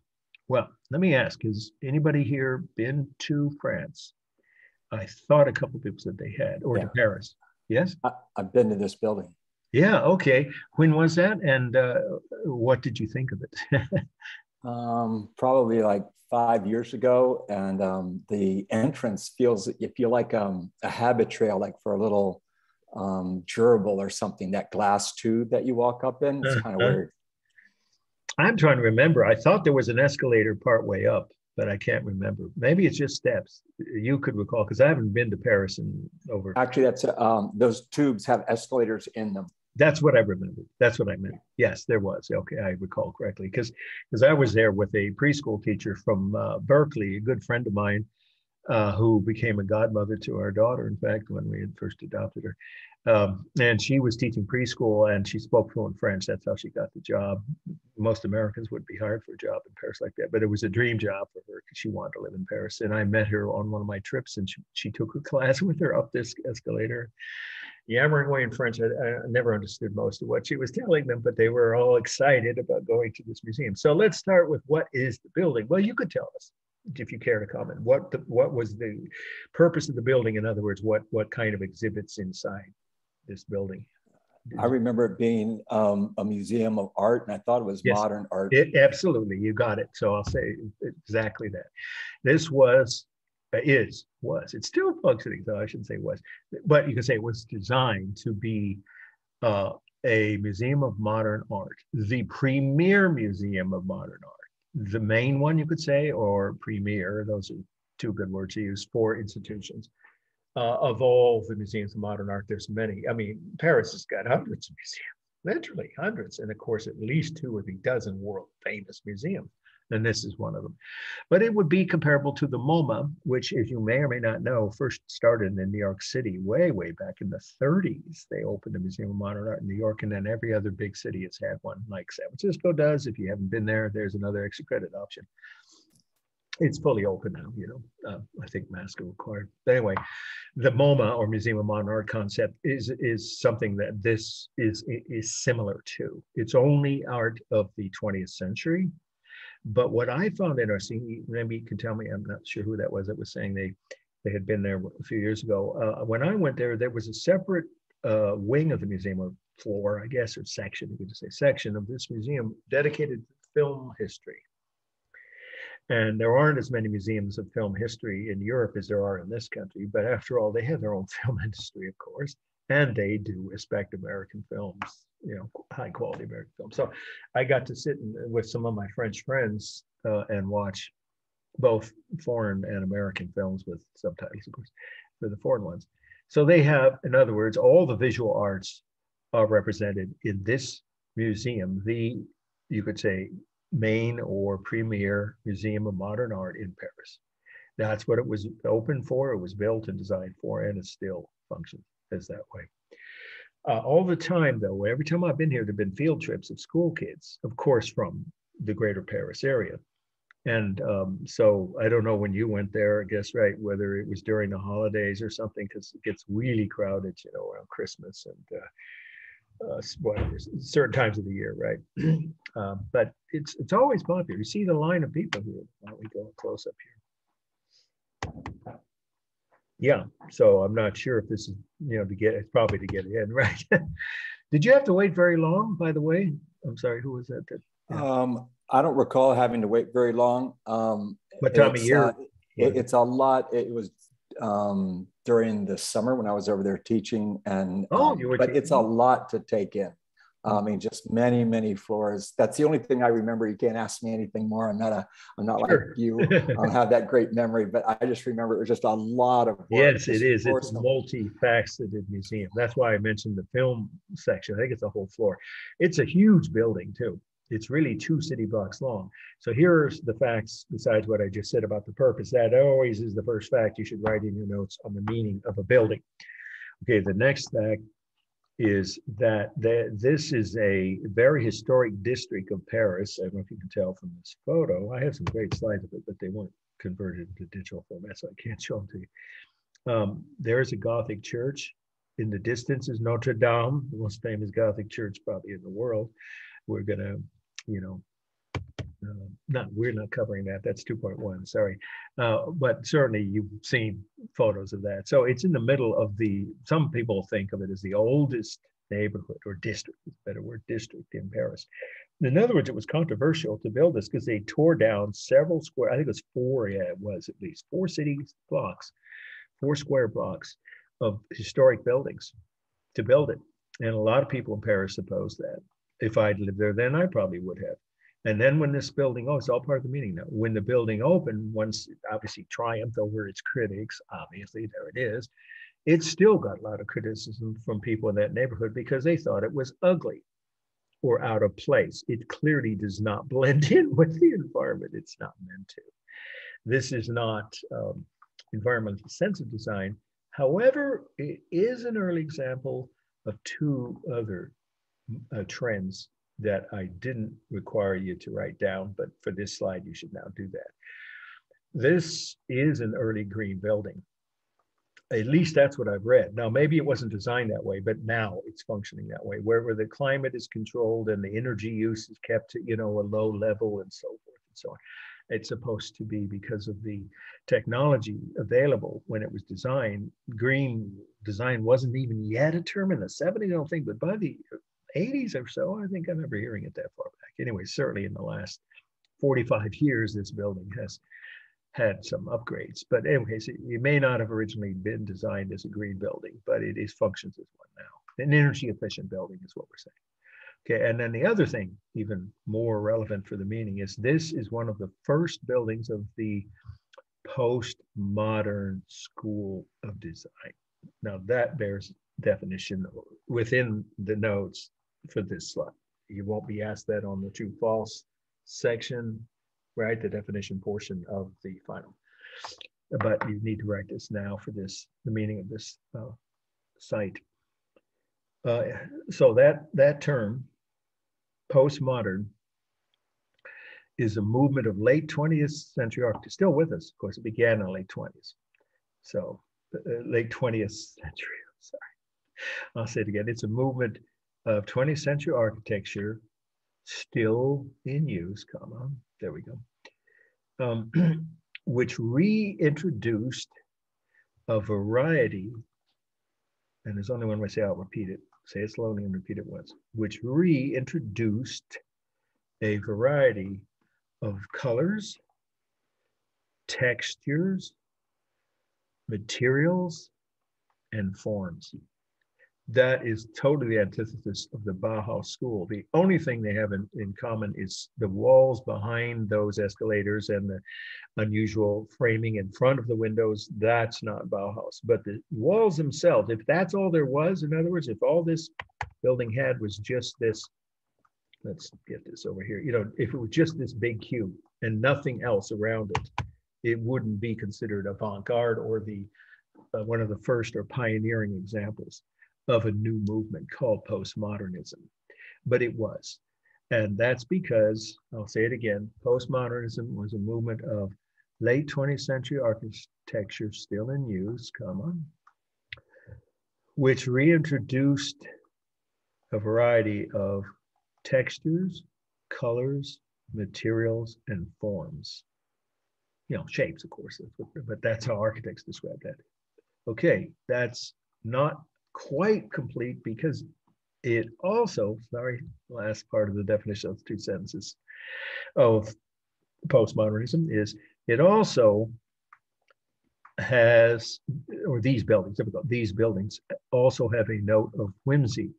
Well, let me ask, has anybody here been to France? I thought a couple people said they had, or Yeah. to Paris. Yes? I, I've been to this building. Yeah, okay. When was that? And uh, what did you think of it? Um, probably like five years ago, and um, the entrance feels you feel like um, a Habitrail, like for a little um, gerbil or something. That glass tube that you walk up in, it's kind of Uh-huh. weird. I'm trying to remember. I thought there was an escalator part way up, but I can't remember. Maybe it's just steps. You could recall because I haven't been to Paris in over. Actually, that's um, those tubes have escalators in them. That's what I remembered. That's what I meant. Yes, there was. Okay, I recall correctly because because I was there with a preschool teacher from uh, Berkeley, a good friend of mine, uh, who became a godmother to our daughter. In fact, when we had first adopted her, um, and she was teaching preschool and she spoke fluent French. That's how she got the job. Most Americans would be hired for a job in Paris like that, but it was a dream job for her because she wanted to live in Paris. And I met her on one of my trips, and she, she took a class with her up this escalator yammering away in French. I, I never understood most of what she was telling them, but they were all excited about going to this museum. So let's start with what is the building? Well, you could tell us if you care to comment. What the, what was the purpose of the building? In other words, what what kind of exhibits inside this building? I remember it being um, a museum of art, and I thought it was Yes. modern art. It, absolutely, you got it. So I'll say exactly that. This was, uh, is, was, it's still functioning, so I shouldn't say was, but you can say it was designed to be uh, a museum of modern art, the premier museum of modern art, the main one, you could say, or premier, those are two good words to use for institutions. Uh, of all the museums of modern art, there's many. I mean, Paris has got hundreds of museums literally hundreds, and of course, at least two or three dozen world famous museums. And this is one of them. But it would be comparable to the MoMA, which, as you may or may not know, first started in New York City way, way back in the 30s. They opened a Museum of Modern Art in New York, and then every other big city has had one like San Francisco does. If you haven't been there, there's another extra credit option. It's fully open now, you know. Uh, I think mask are required. But anyway, the MoMA or Museum of Modern Art concept is is something that this is is similar to. It's only art of the 20th century. But what I found interesting, maybe you can tell me, I'm not sure who that was that was saying they they had been there a few years ago. Uh, when I went there, there was a separate uh, wing of the museum, or floor, I guess, or section, you could just say section of this museum dedicated to film history. And there aren't as many museums of film history in Europe as there are in this country. But after all, they have their own film industry, of course, and they do respect American films, you know, high quality American films. So I got to sit in, with some of my French friends uh, and watch both foreign and American films with subtitles, of course, for the foreign ones. So they have, in other words, all the visual arts are represented in this museum, the, you could say, main or premier museum of modern art in Paris. That's what it was open for, it was built and designed for, and it still functions as that way. Uh, all the time, though, every time I've been here, there have been field trips of school kids, of course, from the greater Paris area. And um, so I don't know when you went there, I guess, right, whether it was during the holidays or something, because it gets really crowded, you know, around Christmas and uh, uh, whatever, certain times of the year, right? um, but it's it's always popular. You see the line of people here. Why don't we go close up here? Yeah, so I'm not sure if this is, you know, to get, it's probably to get in, right? Did you have to wait very long, by the way? I'm sorry, who was that? that yeah. Um, I don't recall having to wait very long. Um, What time of year? uh, it- it's a lot. It was um, during the summer when I was over there teaching, and Oh, um, you were but it's a lot to take in. I mean, just many, many floors. That's the only thing I remember. You can't ask me anything more. I'm not a, I'm not Sure. like you. I don't have that great memory, but I just remember it was just a lot of work. Yes, it is. It's a multifaceted museum. That's why I mentioned the film section. I think it's a whole floor. It's a huge building too. It's really two city blocks long. So here's the facts besides what I just said about the purpose. That always is the first fact you should write in your notes on the meaning of a building. Okay, the next fact is that the, this is a very historic district of Paris. I don't know if you can tell from this photo. I have some great slides of it, but they weren't converted into digital format, so I can't show them to you. Um, there's a Gothic church. In the distance is Notre Dame, the most famous Gothic church probably in the world. We're gonna, you know, uh, not we're not covering that. That's 2.1. Sorry, uh, but certainly you've seen photos of that. So it's in the middle of the. Some people think of it as the oldest neighborhood or district. Better word, district in Paris. In other words, it was controversial to build this because they tore down several square. I think it was four. Yeah, it was at least four city blocks, four square blocks of historic buildings to build it. And a lot of people in Paris opposed that. If I'd lived there then, I probably would have. And then when this building, oh, it's all part of the meaning now. When the building opened, once obviously triumphed over its critics, obviously there it is, it still got a lot of criticism from people in that neighborhood because they thought it was ugly or out of place. It clearly does not blend in with the environment. It's not meant to. This is not um, environmentally sensitive design. However, it is an early example of two other uh, trends that I didn't require you to write down, but for this slide, you should now do that. This is an early green building. At least that's what I've read. Now, maybe it wasn't designed that way, but now it's functioning that way, where, where the climate is controlled and the energy use is kept to, you know, a low level and so forth and so on. It's supposed to be because of the technology available when it was designed. Green design wasn't even yet a term in the 70s, I don't think, but by the 80s or so. I think I remember hearing it that far back. Anyway, certainly in the last 45 years, this building has had some upgrades. But anyways, it, it may not have originally been designed as a green building, but it is functions as one now. An energy efficient building is what we're saying. Okay, and then the other thing, even more relevant for the meaning, is this is one of the first buildings of the postmodern school of design. Now that bears definition within the notes for this slide. You won't be asked that on the true false section, right? The definition portion of the final. But you need to write this now for this, the meaning of this uh, site. Uh, so that, that term, postmodern, is a movement of late 20th century architecture, still with us. Of course, it began in the late 20s. So uh, late 20th century, sorry. I'll say it again. It's a movement of 20th century architecture still in use, comma, there we go, um, which reintroduced a variety, and there's only one way to say I'll repeat it, say it slowly and repeat it once, which reintroduced a variety of colors, textures, materials, and forms that is totally the antithesis of the Bauhaus school. The only thing they have in, in common is the walls behind those escalators and the unusual framing in front of the windows. That's not Bauhaus. But the walls themselves, if that's all there was, in other words, if all this building had was just this, let's get this over here, you know, if it was just this big cube and nothing else around it, it wouldn't be considered avant-garde or the uh, one of the first or pioneering examples of a new movement called postmodernism, but it was. And that's because, I'll say it again, postmodernism was a movement of late 20th century architecture still in use, come on, which reintroduced a variety of textures, colors, materials, and forms. You know, shapes, of course, but that's how architects describe that. Okay, that's not quite complete because it also, sorry, last part of the definition of two sentences of postmodernism is it also has, or these buildings, these buildings also have a note of whimsy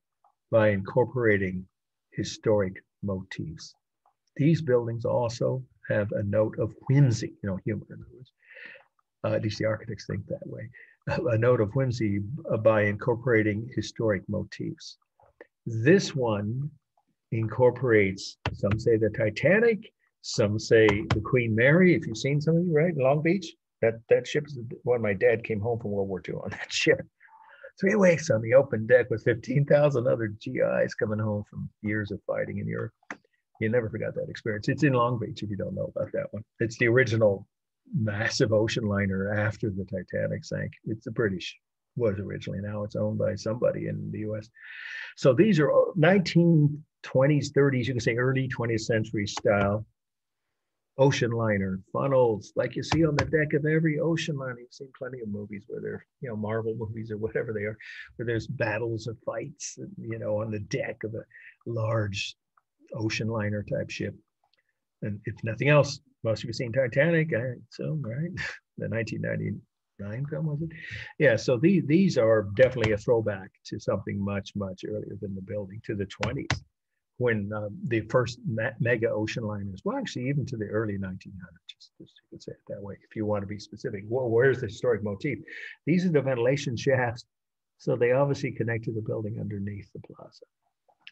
by incorporating historic motifs. These buildings also have a note of whimsy, you know, humor in other words. Uh, at least the architects think that way a note of whimsy by incorporating historic motifs. This one incorporates, some say the Titanic, some say the Queen Mary, if you've seen something, right? in Long Beach, that, that ship is the one my dad came home from World War II on that ship. three weeks on the open deck with 15,000 other GIs coming home from years of fighting in Europe. You never forgot that experience. It's in Long Beach if you don't know about that one. It's the original massive ocean liner after the Titanic sank. It's the British was originally. Now it's owned by somebody in the US. So these are 1920s, 30s, you can say early 20th century style ocean liner funnels like you see on the deck of every ocean liner you've seen plenty of movies where they're you know marvel movies or whatever they are where there's battles or fights you know on the deck of a large ocean liner type ship and if nothing else most of you seen titanic i so right the 1999 film was it yeah so these these are definitely a throwback to something much much earlier than the building to the 20s when uh, the first mega ocean liners, well, actually, even to the early 1900s, just, just you could say it that way, if you want to be specific. Well, where's the historic motif? These are the ventilation shafts. So they obviously connect to the building underneath the plaza.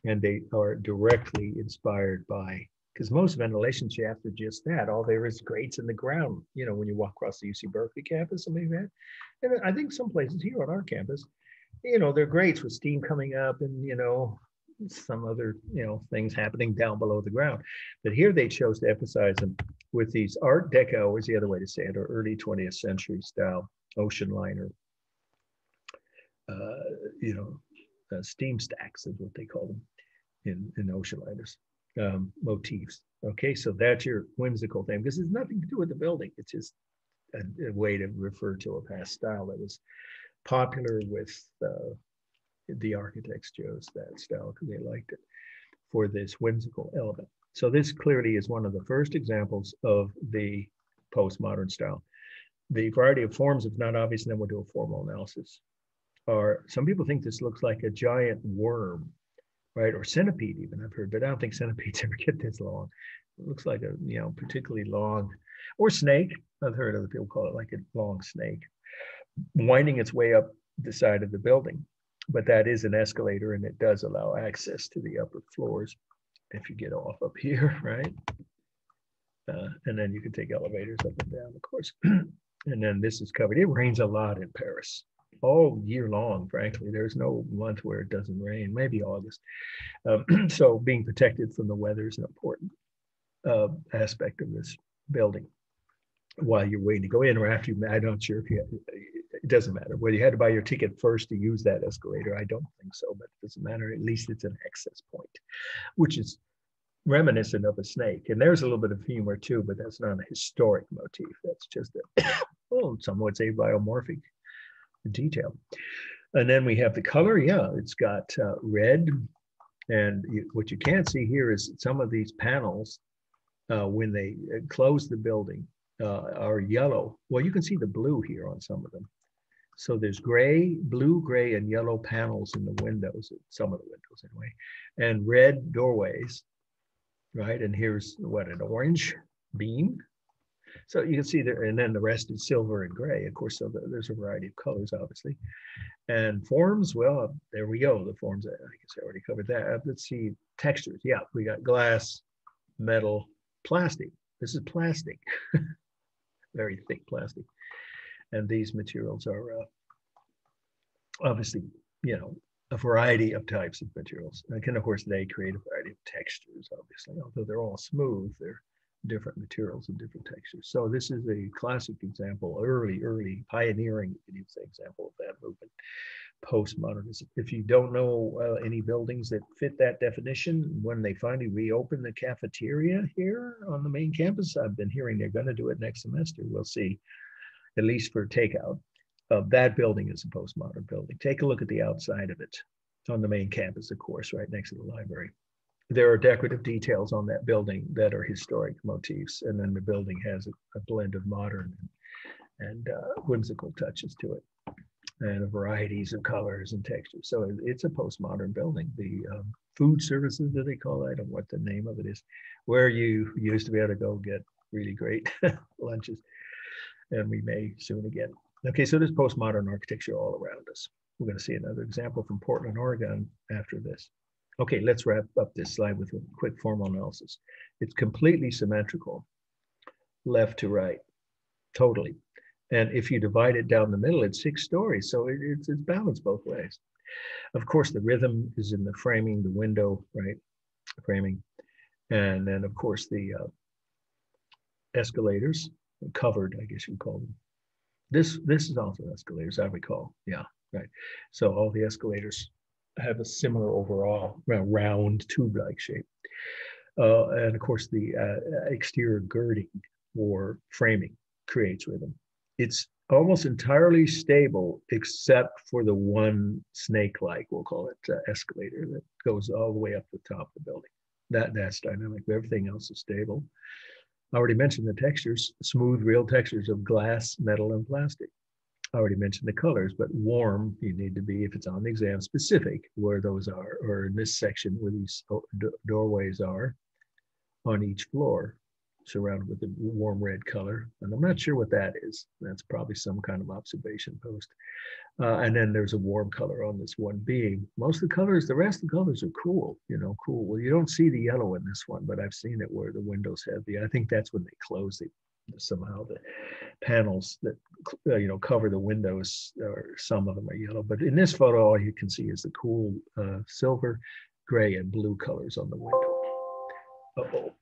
And they are directly inspired by, because most ventilation shafts are just that. All there is grates in the ground, you know, when you walk across the UC Berkeley campus, something like that. And I think some places here on our campus, you know, they're grates with steam coming up and, you know, some other you know things happening down below the ground. But here they chose to emphasize them with these Art Deco, is the other way to say it, or early 20th century style ocean liner. Uh, you know, uh, steam stacks is what they call them in, in ocean liners um, motifs. Okay, so that's your whimsical thing because it's nothing to do with the building. It's just a, a way to refer to a past style that was popular with uh, the architects chose that style because they liked it for this whimsical element. So this clearly is one of the first examples of the postmodern style. The variety of forms, if not obvious, and then we'll do a formal analysis, are some people think this looks like a giant worm, right? Or centipede even, I've heard, but I don't think centipedes ever get this long. It looks like a, you know, particularly long, or snake. I've heard other people call it like a long snake, winding its way up the side of the building but that is an escalator and it does allow access to the upper floors if you get off up here, right? Uh, and then you can take elevators up and down, of course. and then this is covered. It rains a lot in Paris all year long, frankly. There's no month where it doesn't rain, maybe August. Um, so being protected from the weather is an important uh, aspect of this building while you're waiting to go in or after you, I'm not sure if you, it doesn't matter whether you had to buy your ticket first to use that escalator. I don't think so, but it doesn't matter. At least it's an access point, which is reminiscent of a snake. And there's a little bit of humor too, but that's not a historic motif. That's just a, well, some would say biomorphic detail. And then we have the color. Yeah, it's got uh, red. And you, what you can't see here is some of these panels, uh, when they uh, close the building, uh, are yellow. Well, you can see the blue here on some of them. So there's gray, blue, gray, and yellow panels in the windows, some of the windows anyway, and red doorways, right? And here's what, an orange beam. So you can see there, and then the rest is silver and gray, of course, so there's a variety of colors, obviously. And forms, well, there we go, the forms, I guess I already covered that. Let's see, textures, yeah, we got glass, metal, plastic. This is plastic, very thick plastic and these materials are uh, obviously, you know, a variety of types of materials. And of course, they create a variety of textures, obviously, although they're all smooth, they're different materials and different textures. So this is a classic example, early, early pioneering, you say, example of that movement, postmodernism. If you don't know uh, any buildings that fit that definition, when they finally reopen the cafeteria here on the main campus, I've been hearing they're going to do it next semester. We'll see at least for takeout, of that building is a postmodern building. Take a look at the outside of it on the main campus, of course, right next to the library. There are decorative details on that building that are historic motifs, and then the building has a, a blend of modern and, uh, whimsical touches to it, and varieties of colors and textures. So it's a postmodern building. The um, food services that they call it, I don't know what the name of it is, where you used to be able to go get really great lunches and we may soon again. Okay, so there's postmodern architecture all around us. We're going to see another example from Portland, Oregon after this. Okay, let's wrap up this slide with a quick formal analysis. It's completely symmetrical, left to right, totally. And if you divide it down the middle, it's six stories. So it, it's, it's balanced both ways. Of course, the rhythm is in the framing, the window, right? Framing. And then, of course, the uh, escalators, covered, I guess you'd call them. This, this is also escalators, I recall. Yeah, right. So all the escalators have a similar overall round tube-like shape. Uh, and of course, the uh, exterior girding or framing creates rhythm. It's almost entirely stable except for the one snake-like, we'll call it uh, escalator that goes all the way up the top of the building. That that's dynamic. Everything else is stable. I already mentioned the textures, smooth, real textures of glass, metal, and plastic. I already mentioned the colors, but warm, you need to be, if it's on the exam, specific where those are, or in this section where these doorways are on each floor surrounded with a warm red color. And I'm not sure what that is. That's probably some kind of observation post. Uh, and then there's a warm color on this one being. Most of the colors, the rest of the colors are cool, you know, cool. Well, you don't see the yellow in this one, but I've seen it where the windows have the, I think that's when they close the, somehow the panels that, uh, you know, cover the windows, or some of them are yellow. But in this photo, all you can see is the cool uh, silver, gray, and blue colors on the window. Uh-oh.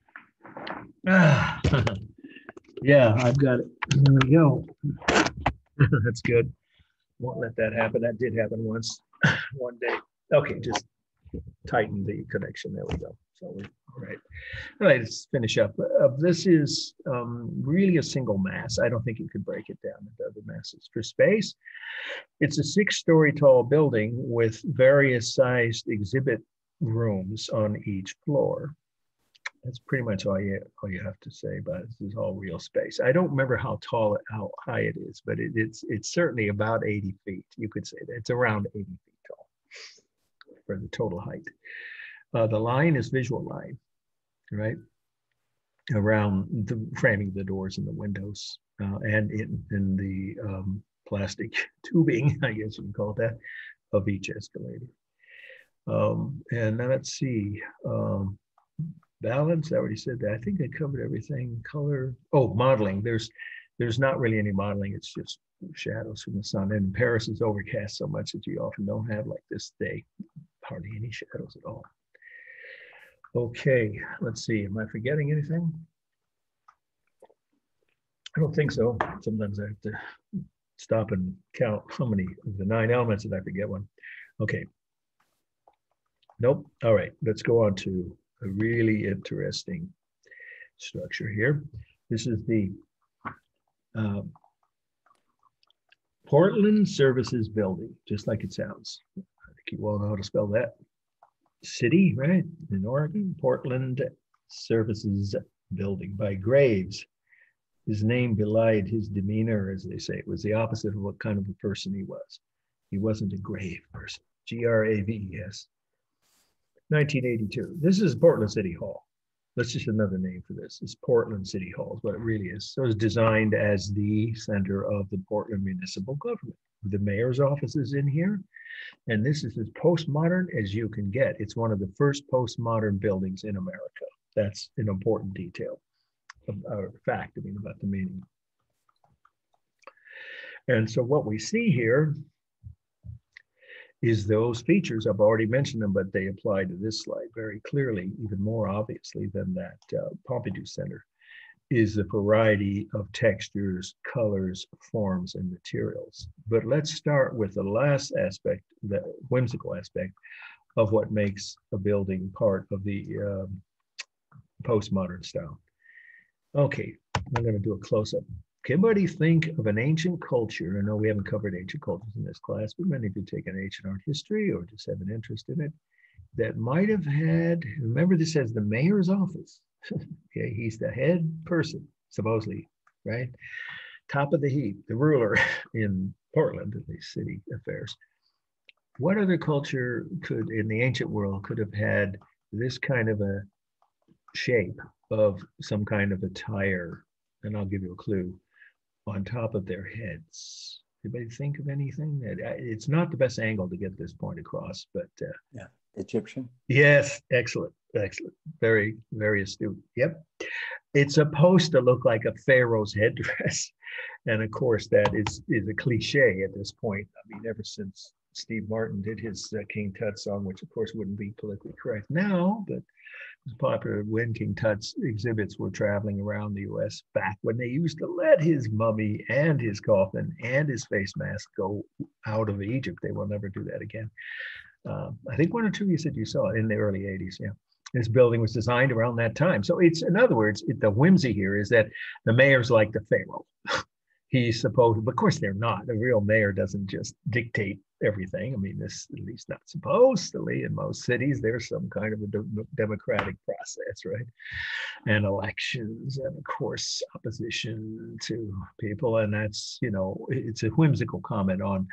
Ah, yeah, I've got it. There we go. That's good. Won't let that happen. That did happen once, one day. Okay, just tighten the connection. There we go. So we're all right. All right, let's finish up. Uh, this is um, really a single mass. I don't think you could break it down into other masses for space. It's a six-story tall building with various sized exhibit rooms on each floor that's pretty much all you all you have to say about it. This is all real space. I don't remember how tall how high it is, but it, it's it's certainly about 80 feet. You could say that it's around 80 feet tall for the total height. Uh, the line is visual line, right? Around the framing the doors and the windows, uh, and in in the um, plastic tubing, I guess you can call that, of each escalator. Um, and now let's see. Um, balance. I already said that. I think I covered everything. Color. Oh, modeling. There's there's not really any modeling. It's just shadows from the sun. And Paris is overcast so much that you often don't have like this day, hardly any shadows at all. Okay, let's see. Am I forgetting anything? I don't think so. Sometimes I have to stop and count how many of the nine elements did I forget one. Okay. Nope. All right, let's go on to a really interesting structure here. This is the uh, Portland Services Building, just like it sounds. I think you all know how to spell that. City, right? In Oregon, Portland Services Building by Graves. His name belied his demeanor, as they say. It was the opposite of what kind of a person he was. He wasn't a grave person. G R A V E S. 1982. This is Portland City Hall. That's just another name for this. It's Portland City Hall is what it really is. So it was designed as the center of the Portland municipal government. The mayor's office is in here. And this is as postmodern as you can get. It's one of the first postmodern buildings in America. That's an important detail, a fact, I mean, about the meaning. And so what we see here is those features. I've already mentioned them, but they apply to this slide very clearly, even more obviously than that uh, Pompidou Center, is the variety of textures, colors, forms, and materials. But let's start with the last aspect, the whimsical aspect of what makes a building part of the um, postmodern style. Okay, I'm going to do a close-up Can anybody think of an ancient culture? I know we haven't covered ancient cultures in this class, but many of you take an ancient art history or just have an interest in it that might have had, remember this as the mayor's office. Okay, he's the head person, supposedly, right? Top of the heap, the ruler in Portland, at least city affairs. What other culture could, in the ancient world, could have had this kind of a shape of some kind of attire? And I'll give you a clue on top of their heads. Anybody think of anything? That it's not the best angle to get this point across, but uh, yeah, Egyptian. Yes, excellent, excellent, very, very astute. Yep. It's supposed to look like a pharaoh's headdress. And of course, that is, is a cliche at this point. I mean, ever since Steve Martin did his uh, King Tut song, which of course wouldn't be politically correct now, but was popular when King Tut's exhibits were traveling around the US back when they used to let his mummy and his coffin and his face mask go out of Egypt. They will never do that again. Um, I think one or two you said you saw it in the early 80s. Yeah. This building was designed around that time. So it's, in other words, it, the whimsy here is that the mayor's like the pharaoh. He's supposed, but of course they're not. The real mayor doesn't just dictate everything. I mean, this at least not supposedly in most cities, there's some kind of a de- democratic process, right? And elections, and of course, opposition to people. And that's, you know, it's a whimsical comment on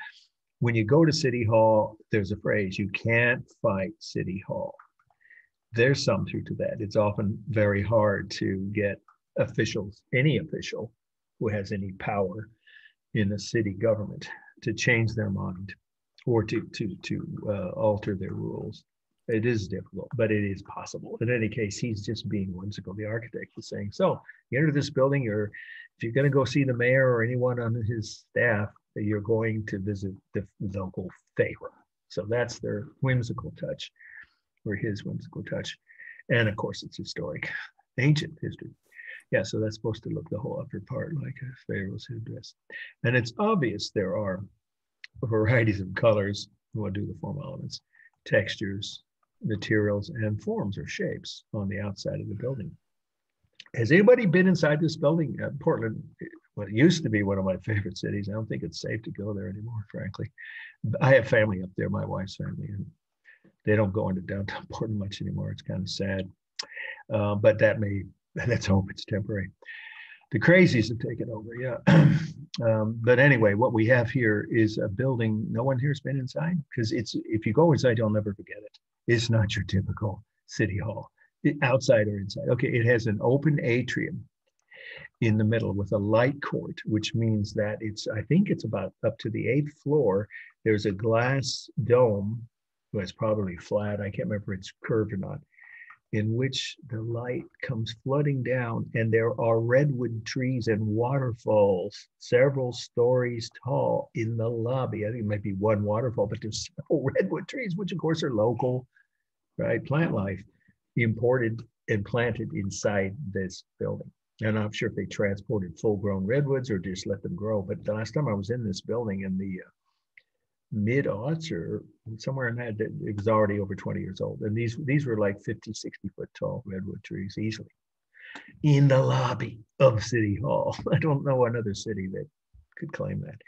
when you go to City Hall, there's a phrase you can't fight City Hall. There's some truth to that. It's often very hard to get officials, any official who has any power in the city government, to change their mind or to to to uh, alter their rules. It is difficult, but it is possible. In any case, he's just being whimsical. The architect is saying, "So you enter this building. You're if you're going to go see the mayor or anyone on his staff, you're going to visit the local pharaoh. So that's their whimsical touch, or his whimsical touch. And of course, it's historic, ancient history. Yeah, so that's supposed to look the whole upper part like a pharaoh's headdress. And it's obvious there are varieties of colors what do the formal elements, textures, materials, and forms or shapes on the outside of the building. Has anybody been inside this building? Uh, Portland, what used to be one of my favorite cities. I don't think it's safe to go there anymore, frankly. I have family up there, my wife's family, and they don't go into downtown Portland much anymore. It's kind of sad. Uh, but that may, let's hope it's temporary. The crazies have taken over, yeah. um, but anyway, what we have here is a building no one here's been inside because it's if you go inside, you'll never forget it. It's not your typical city hall, outside or inside. Okay, it has an open atrium in the middle with a light court, which means that it's, I think it's about up to the eighth floor. There's a glass dome, well, it's probably flat. I can't remember if it's curved or not, in which the light comes flooding down, and there are redwood trees and waterfalls several stories tall in the lobby. I think it might be one waterfall, but there's several redwood trees, which of course are local, right? Plant life imported and planted inside this building. And I'm sure if they transported full grown redwoods or just let them grow. But the last time I was in this building in the uh, mid aughts or somewhere in that, it was already over 20 years old. And these, these were like 50, 60 foot tall redwood trees easily in the lobby of City Hall. I don't know another city that could claim that.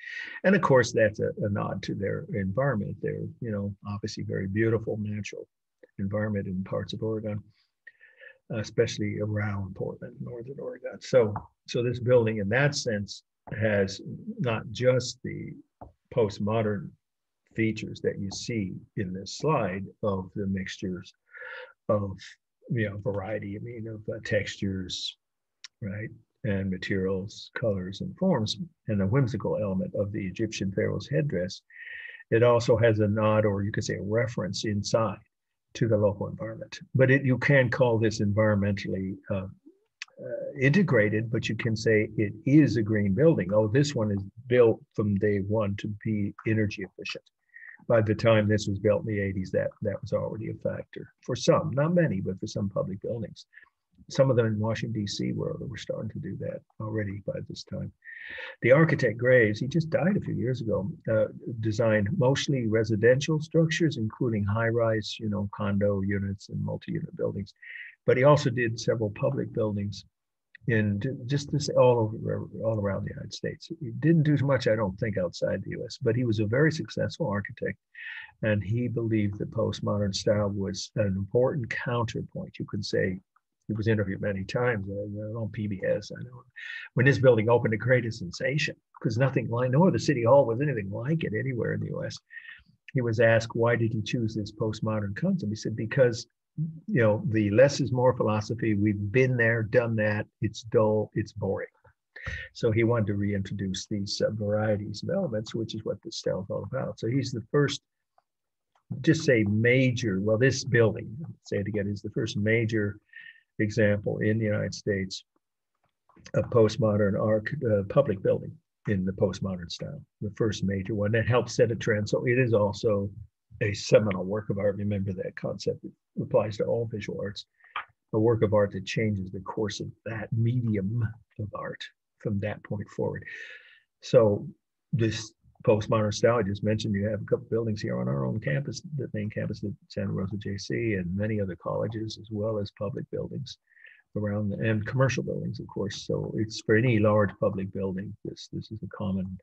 And of course, that's a, a nod to their environment. They're, you know, obviously very beautiful natural environment in parts of Oregon especially around Portland, Northern Oregon. So, so this building, in that sense, has not just the postmodern features that you see in this slide of the mixtures of you know variety. I mean, of uh, textures, right, and materials, colors, and forms, and the whimsical element of the Egyptian pharaoh's headdress. It also has a nod, or you could say a reference inside to the local environment. But it, you can call this environmentally uh, uh, integrated, but you can say it is a green building. Oh, this one is built from day one to be energy efficient. By the time this was built in the 80s, that, that was already a factor for some, not many, but for some public buildings. Some of them in Washington, D.C. were, were starting to do that already by this time. The architect Graves, he just died a few years ago, uh, designed mostly residential structures, including high-rise, you know, condo units and multi-unit buildings. But he also did several public buildings in just this all over all around the United States. He didn't do much, I don't think, outside the U.S., but he was a very successful architect, and he believed that postmodern style was an important counterpoint. You could say he was interviewed many times uh, on PBS. I know when this building opened, it created a sensation because nothing like no other city hall was anything like it anywhere in the U.S. He was asked why did he choose this postmodern concept. He said because you know the less is more philosophy. We've been there, done that. It's dull. It's boring. So he wanted to reintroduce these uh, varieties of elements, which is what this style is all about. So he's the first, just say major. Well, this building, say it again, is the first major example in the United States a postmodern arc uh, public building in the postmodern style, the first major one that helped set a trend. So it is also a seminal work of art. Remember that concept it applies to all visual arts. A work of art that changes the course of that medium of art from that point forward. So this postmodern style I just mentioned, you have a couple buildings here on our own campus, the main campus at Santa Rosa JC and many other colleges, as well as public buildings around the, and commercial buildings, of course. So it's for any large public building, this, this is a common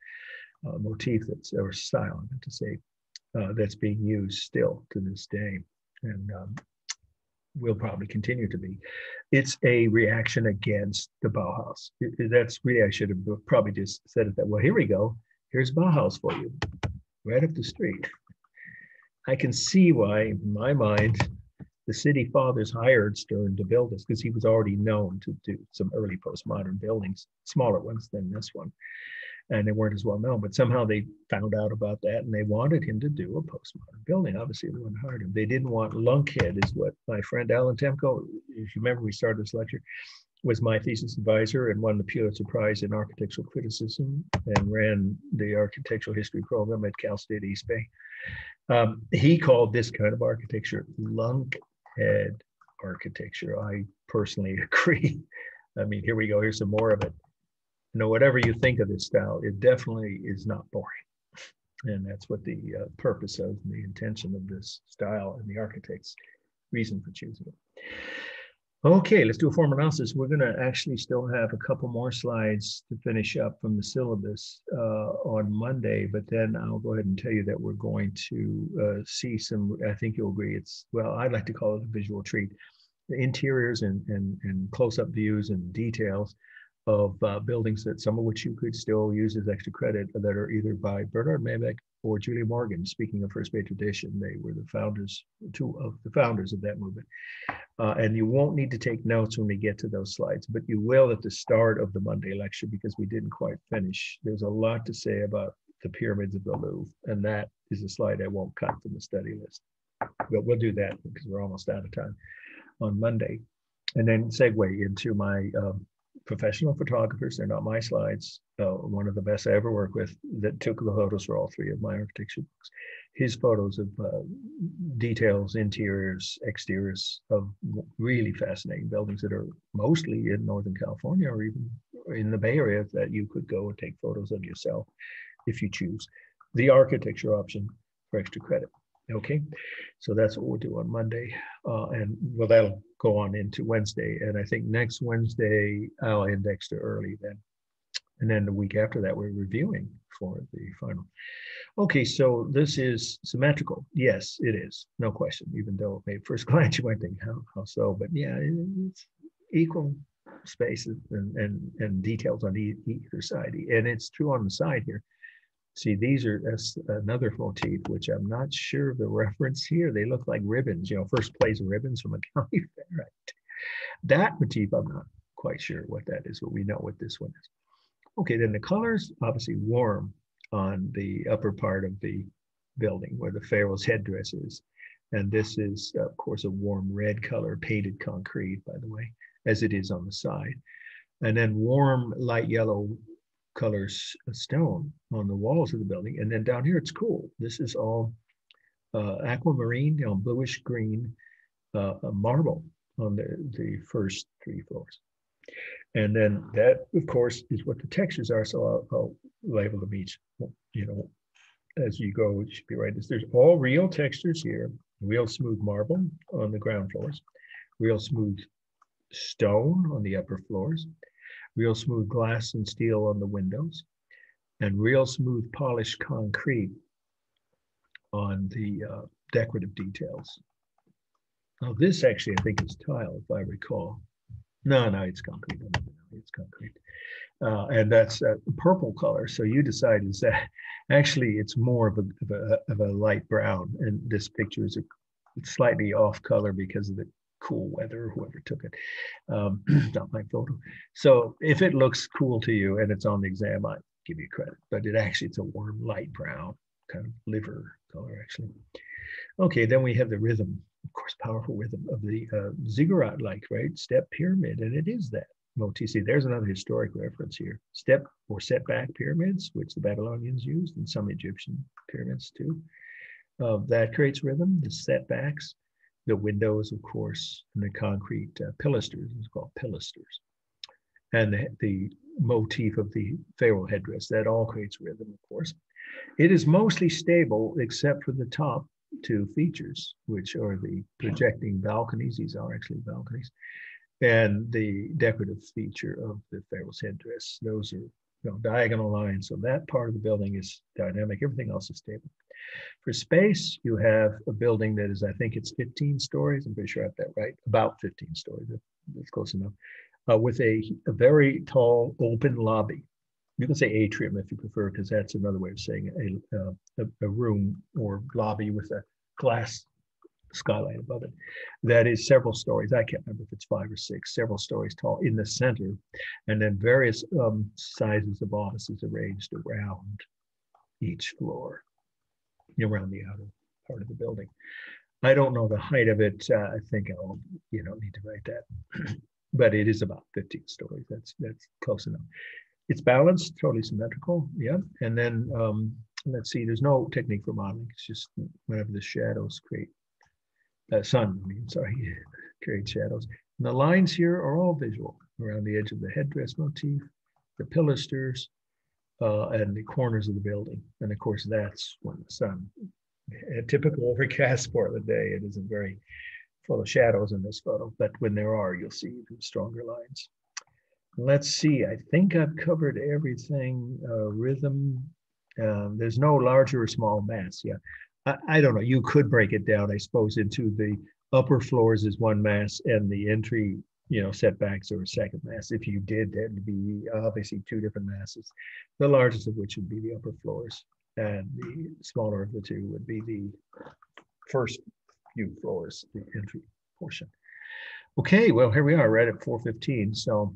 uh, motif that's, or style, I meant to say, uh, that's being used still to this day. And um, will probably continue to be. It's a reaction against the Bauhaus. It, that's really, I should have probably just said it that, well, here we go. Here's Bauhaus for you, right up the street. I can see why, in my mind, the city fathers hired Stern to build this because he was already known to do some early postmodern buildings, smaller ones than this one and they weren't as well known. But somehow they found out about that and they wanted him to do a postmodern building. Obviously, they wouldn't hire him. They didn't want lunkhead, is what my friend Alan Temko, if you remember, we started this lecture, was my thesis advisor and won the Pulitzer Prize in architectural criticism and ran the architectural history program at Cal State East Bay. Um, he called this kind of architecture lunkhead architecture. I personally agree. I mean, here we go. Here's some more of it you know, whatever you think of this style, it definitely is not boring. And that's what the uh, purpose of the intention of this style and the architect's reason for choosing it. Okay, let's do a form analysis. We're going to actually still have a couple more slides to finish up from the syllabus uh, on Monday, but then I'll go ahead and tell you that we're going to uh, see some, I think you'll agree, it's, well, I'd like to call it a visual treat. The interiors and, and, and close-up views and details of uh, buildings that some of which you could still use as extra credit that are either by Bernard Maybeck or Julia Morgan. Speaking of First Bay tradition, they were the founders, two of the founders of that movement. Uh, and you won't need to take notes when we get to those slides, but you will at the start of the Monday lecture because we didn't quite finish. There's a lot to say about the pyramids of the Louvre, and that is a slide I won't cut from the study list. But we'll do that because we're almost out of time on Monday. And then segue into my um, professional photographers. They're not my slides. Uh, one of the best I ever worked with that took the photos for all three of my architecture books. His photos of uh, details, interiors, exteriors of really fascinating buildings that are mostly in Northern California or even in the Bay Area that you could go and take photos of yourself if you choose. The architecture option for extra credit. Okay, so that's what we'll do on Monday. Uh, and well, that'll go on into Wednesday. And I think next Wednesday, I'll index to early then. And then the week after that, we're reviewing for the final. Okay, so this is symmetrical. Yes, it is, no question, even though at first glance you might think, how, how so? But yeah, it's equal spaces and, and, and details on either side. And it's true on the side here. See, these are that's another motif, which I'm not sure of the reference here. They look like ribbons, you know, first place ribbons from a county fair. Right? That motif, I'm not quite sure what that is, but we know what this one is. Okay, then the colors, obviously warm on the upper part of the building where the pharaoh's headdress is. And this is, of course, a warm red color, painted concrete, by the way, as it is on the side. And then warm light yellow colors stone on the walls of the building. And then down here, it's cool. This is all uh, aquamarine, you know, bluish green uh, marble on the, the first three floors. And then that, of course, is what the textures are. So I'll, I'll label them each, you know, as you go, it should be right. There's all real textures here, real smooth marble on the ground floors, real smooth stone on the upper floors, real smooth glass and steel on the windows, and real smooth polished concrete on the uh, decorative details. Now this actually, I think is tile, if I recall. No, no, it's concrete. It's concrete. Uh, and that's a purple color. So you decide is that actually it's more of a, of a, of a light brown. And this picture is a slightly off color because of the cool weather, whoever took it. Um, not my photo. So if it looks cool to you and it's on the exam, I give you credit. But it actually, it's a warm light brown, kind of liver color actually. Okay, then we have the rhythm, of course, powerful rhythm of the uh, ziggurat-like, right? Step pyramid, and it is that. OTC. There's another historic reference here. Step or setback pyramids, which the Babylonians used, and some Egyptian pyramids too. Uh, that creates rhythm. The setbacks, the windows, of course, and the concrete uh, pilasters. It's called pilasters, and the, the motif of the pharaoh headdress. That all creates rhythm, of course. It is mostly stable except for the top two features, which are the projecting balconies. These are actually balconies, and the decorative feature of the pharaoh's headdress. Those are you know, diagonal lines. So that part of the building is dynamic. Everything else is stable. For space, you have a building that is, I think it's 15 stories. I'm pretty sure I have that right. About 15 stories. That's close enough. Uh, with a, a very tall open lobby. You can say atrium if you prefer, because that's another way of saying a, uh, a, a room or lobby with a glass skylight above it that is several stories. I can't remember if it's five or six, several stories tall in the center, and then various um, sizes of offices arranged around each floor, around the outer part of the building. I don't know the height of it. Uh, I think I'll, you know, need to write that, but it is about 15 stories. That's that's close enough. It's balanced, totally symmetrical. Yeah, and then um, let's see. There's no technique for modeling. It's just whenever the shadows create uh, sun, I mean, sorry, create shadows. And the lines here are all visual around the edge of the headdress motif, the pilasters, uh, and the corners of the building. And of course, that's when the sun, a typical overcast Portland day, it isn't very full of shadows in this photo, but when there are, you'll see even stronger lines. Let's see, I think I've covered everything. Uh, rhythm, um, there's no larger or small mass. Yeah, I, I, don't know. You could break it down, I suppose, into the upper floors is one mass and the entry, you know, setbacks or a second mass. If you did, there'd be obviously two different masses, the largest of which would be the upper floors, and the smaller of the two would be the first few floors, the entry portion. Okay, well, here we are right at 4.15. So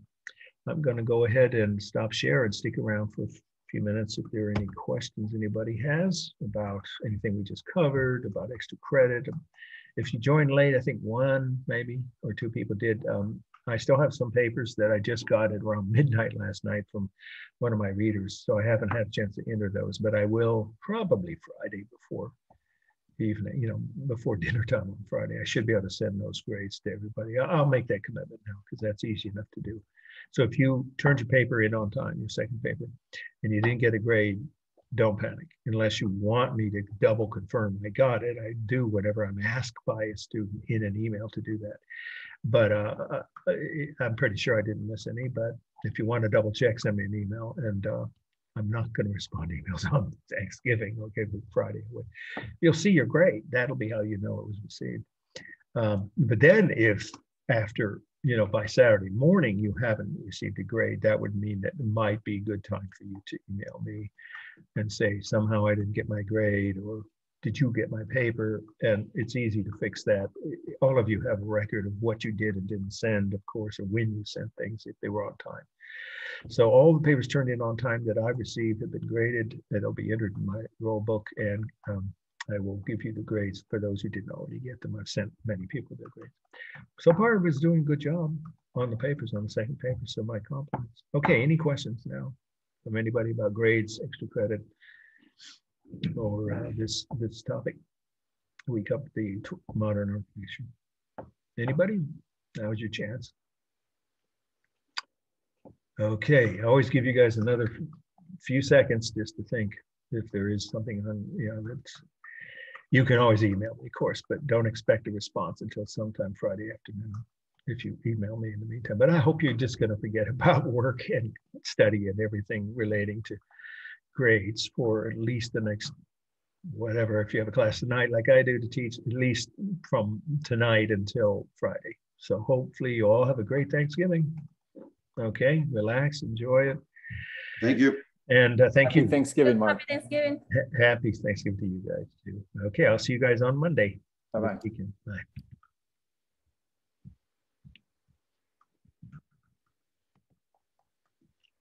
I'm going to go ahead and stop share and stick around for a few minutes if there are any questions anybody has about anything we just covered, about extra credit. If you joined late, I think one maybe or two people did. Um, I still have some papers that I just got at around midnight last night from one of my readers, so I haven't had a chance to enter those, but I will probably Friday before evening, you know, before dinner time on Friday. I should be able to send those grades to everybody. I'll make that commitment now because that's easy enough to do. So if you turned your paper in on time, your second paper, and you didn't get a grade, don't panic. Unless you want me to double confirm I got it, I do whatever I'm asked by a student in an email to do that. But uh, uh I'm pretty sure I didn't miss any. But if you want to double check, send me an email, and uh, I'm not going to respond to emails on Thanksgiving. Okay, Friday. You'll see your grade. That'll be how you know it was received. Um, but then if after you know, by Saturday morning you haven't received a grade, that would mean that it might be a good time for you to email me and say, somehow I didn't get my grade or did you get my paper? And it's easy to fix that. All of you have a record of what you did and didn't send, of course, or when you sent things if they were on time. So all the papers turned in on time that I received have been graded. They'll be entered in my roll book and um, I will give you the grades for those who didn't already get them. I've sent many people their grades. So part of it's doing a good job on the papers, on the second paper. So my compliments. Okay, any questions now from anybody about grades, extra credit, or uh, this this topic? We covered the modern architecture. Anybody? That was your chance. Okay, I always give you guys another few seconds just to think if there is something on, you know, that's you can always email me, of course, but don't expect a response until sometime Friday afternoon if you email me in the meantime. But I hope you're just going to forget about work and study and everything relating to grades for at least the next whatever. If you have a class tonight, like I do to teach, at least from tonight until Friday. So hopefully you all have a great Thanksgiving. Okay, relax, enjoy it. Thank you. And uh, thank Happy you. Thanksgiving, Mark. Happy Thanksgiving. Ha- Happy Thanksgiving to you guys too. Okay, I'll see you guys on Monday. Bye-bye. Weekend. Bye.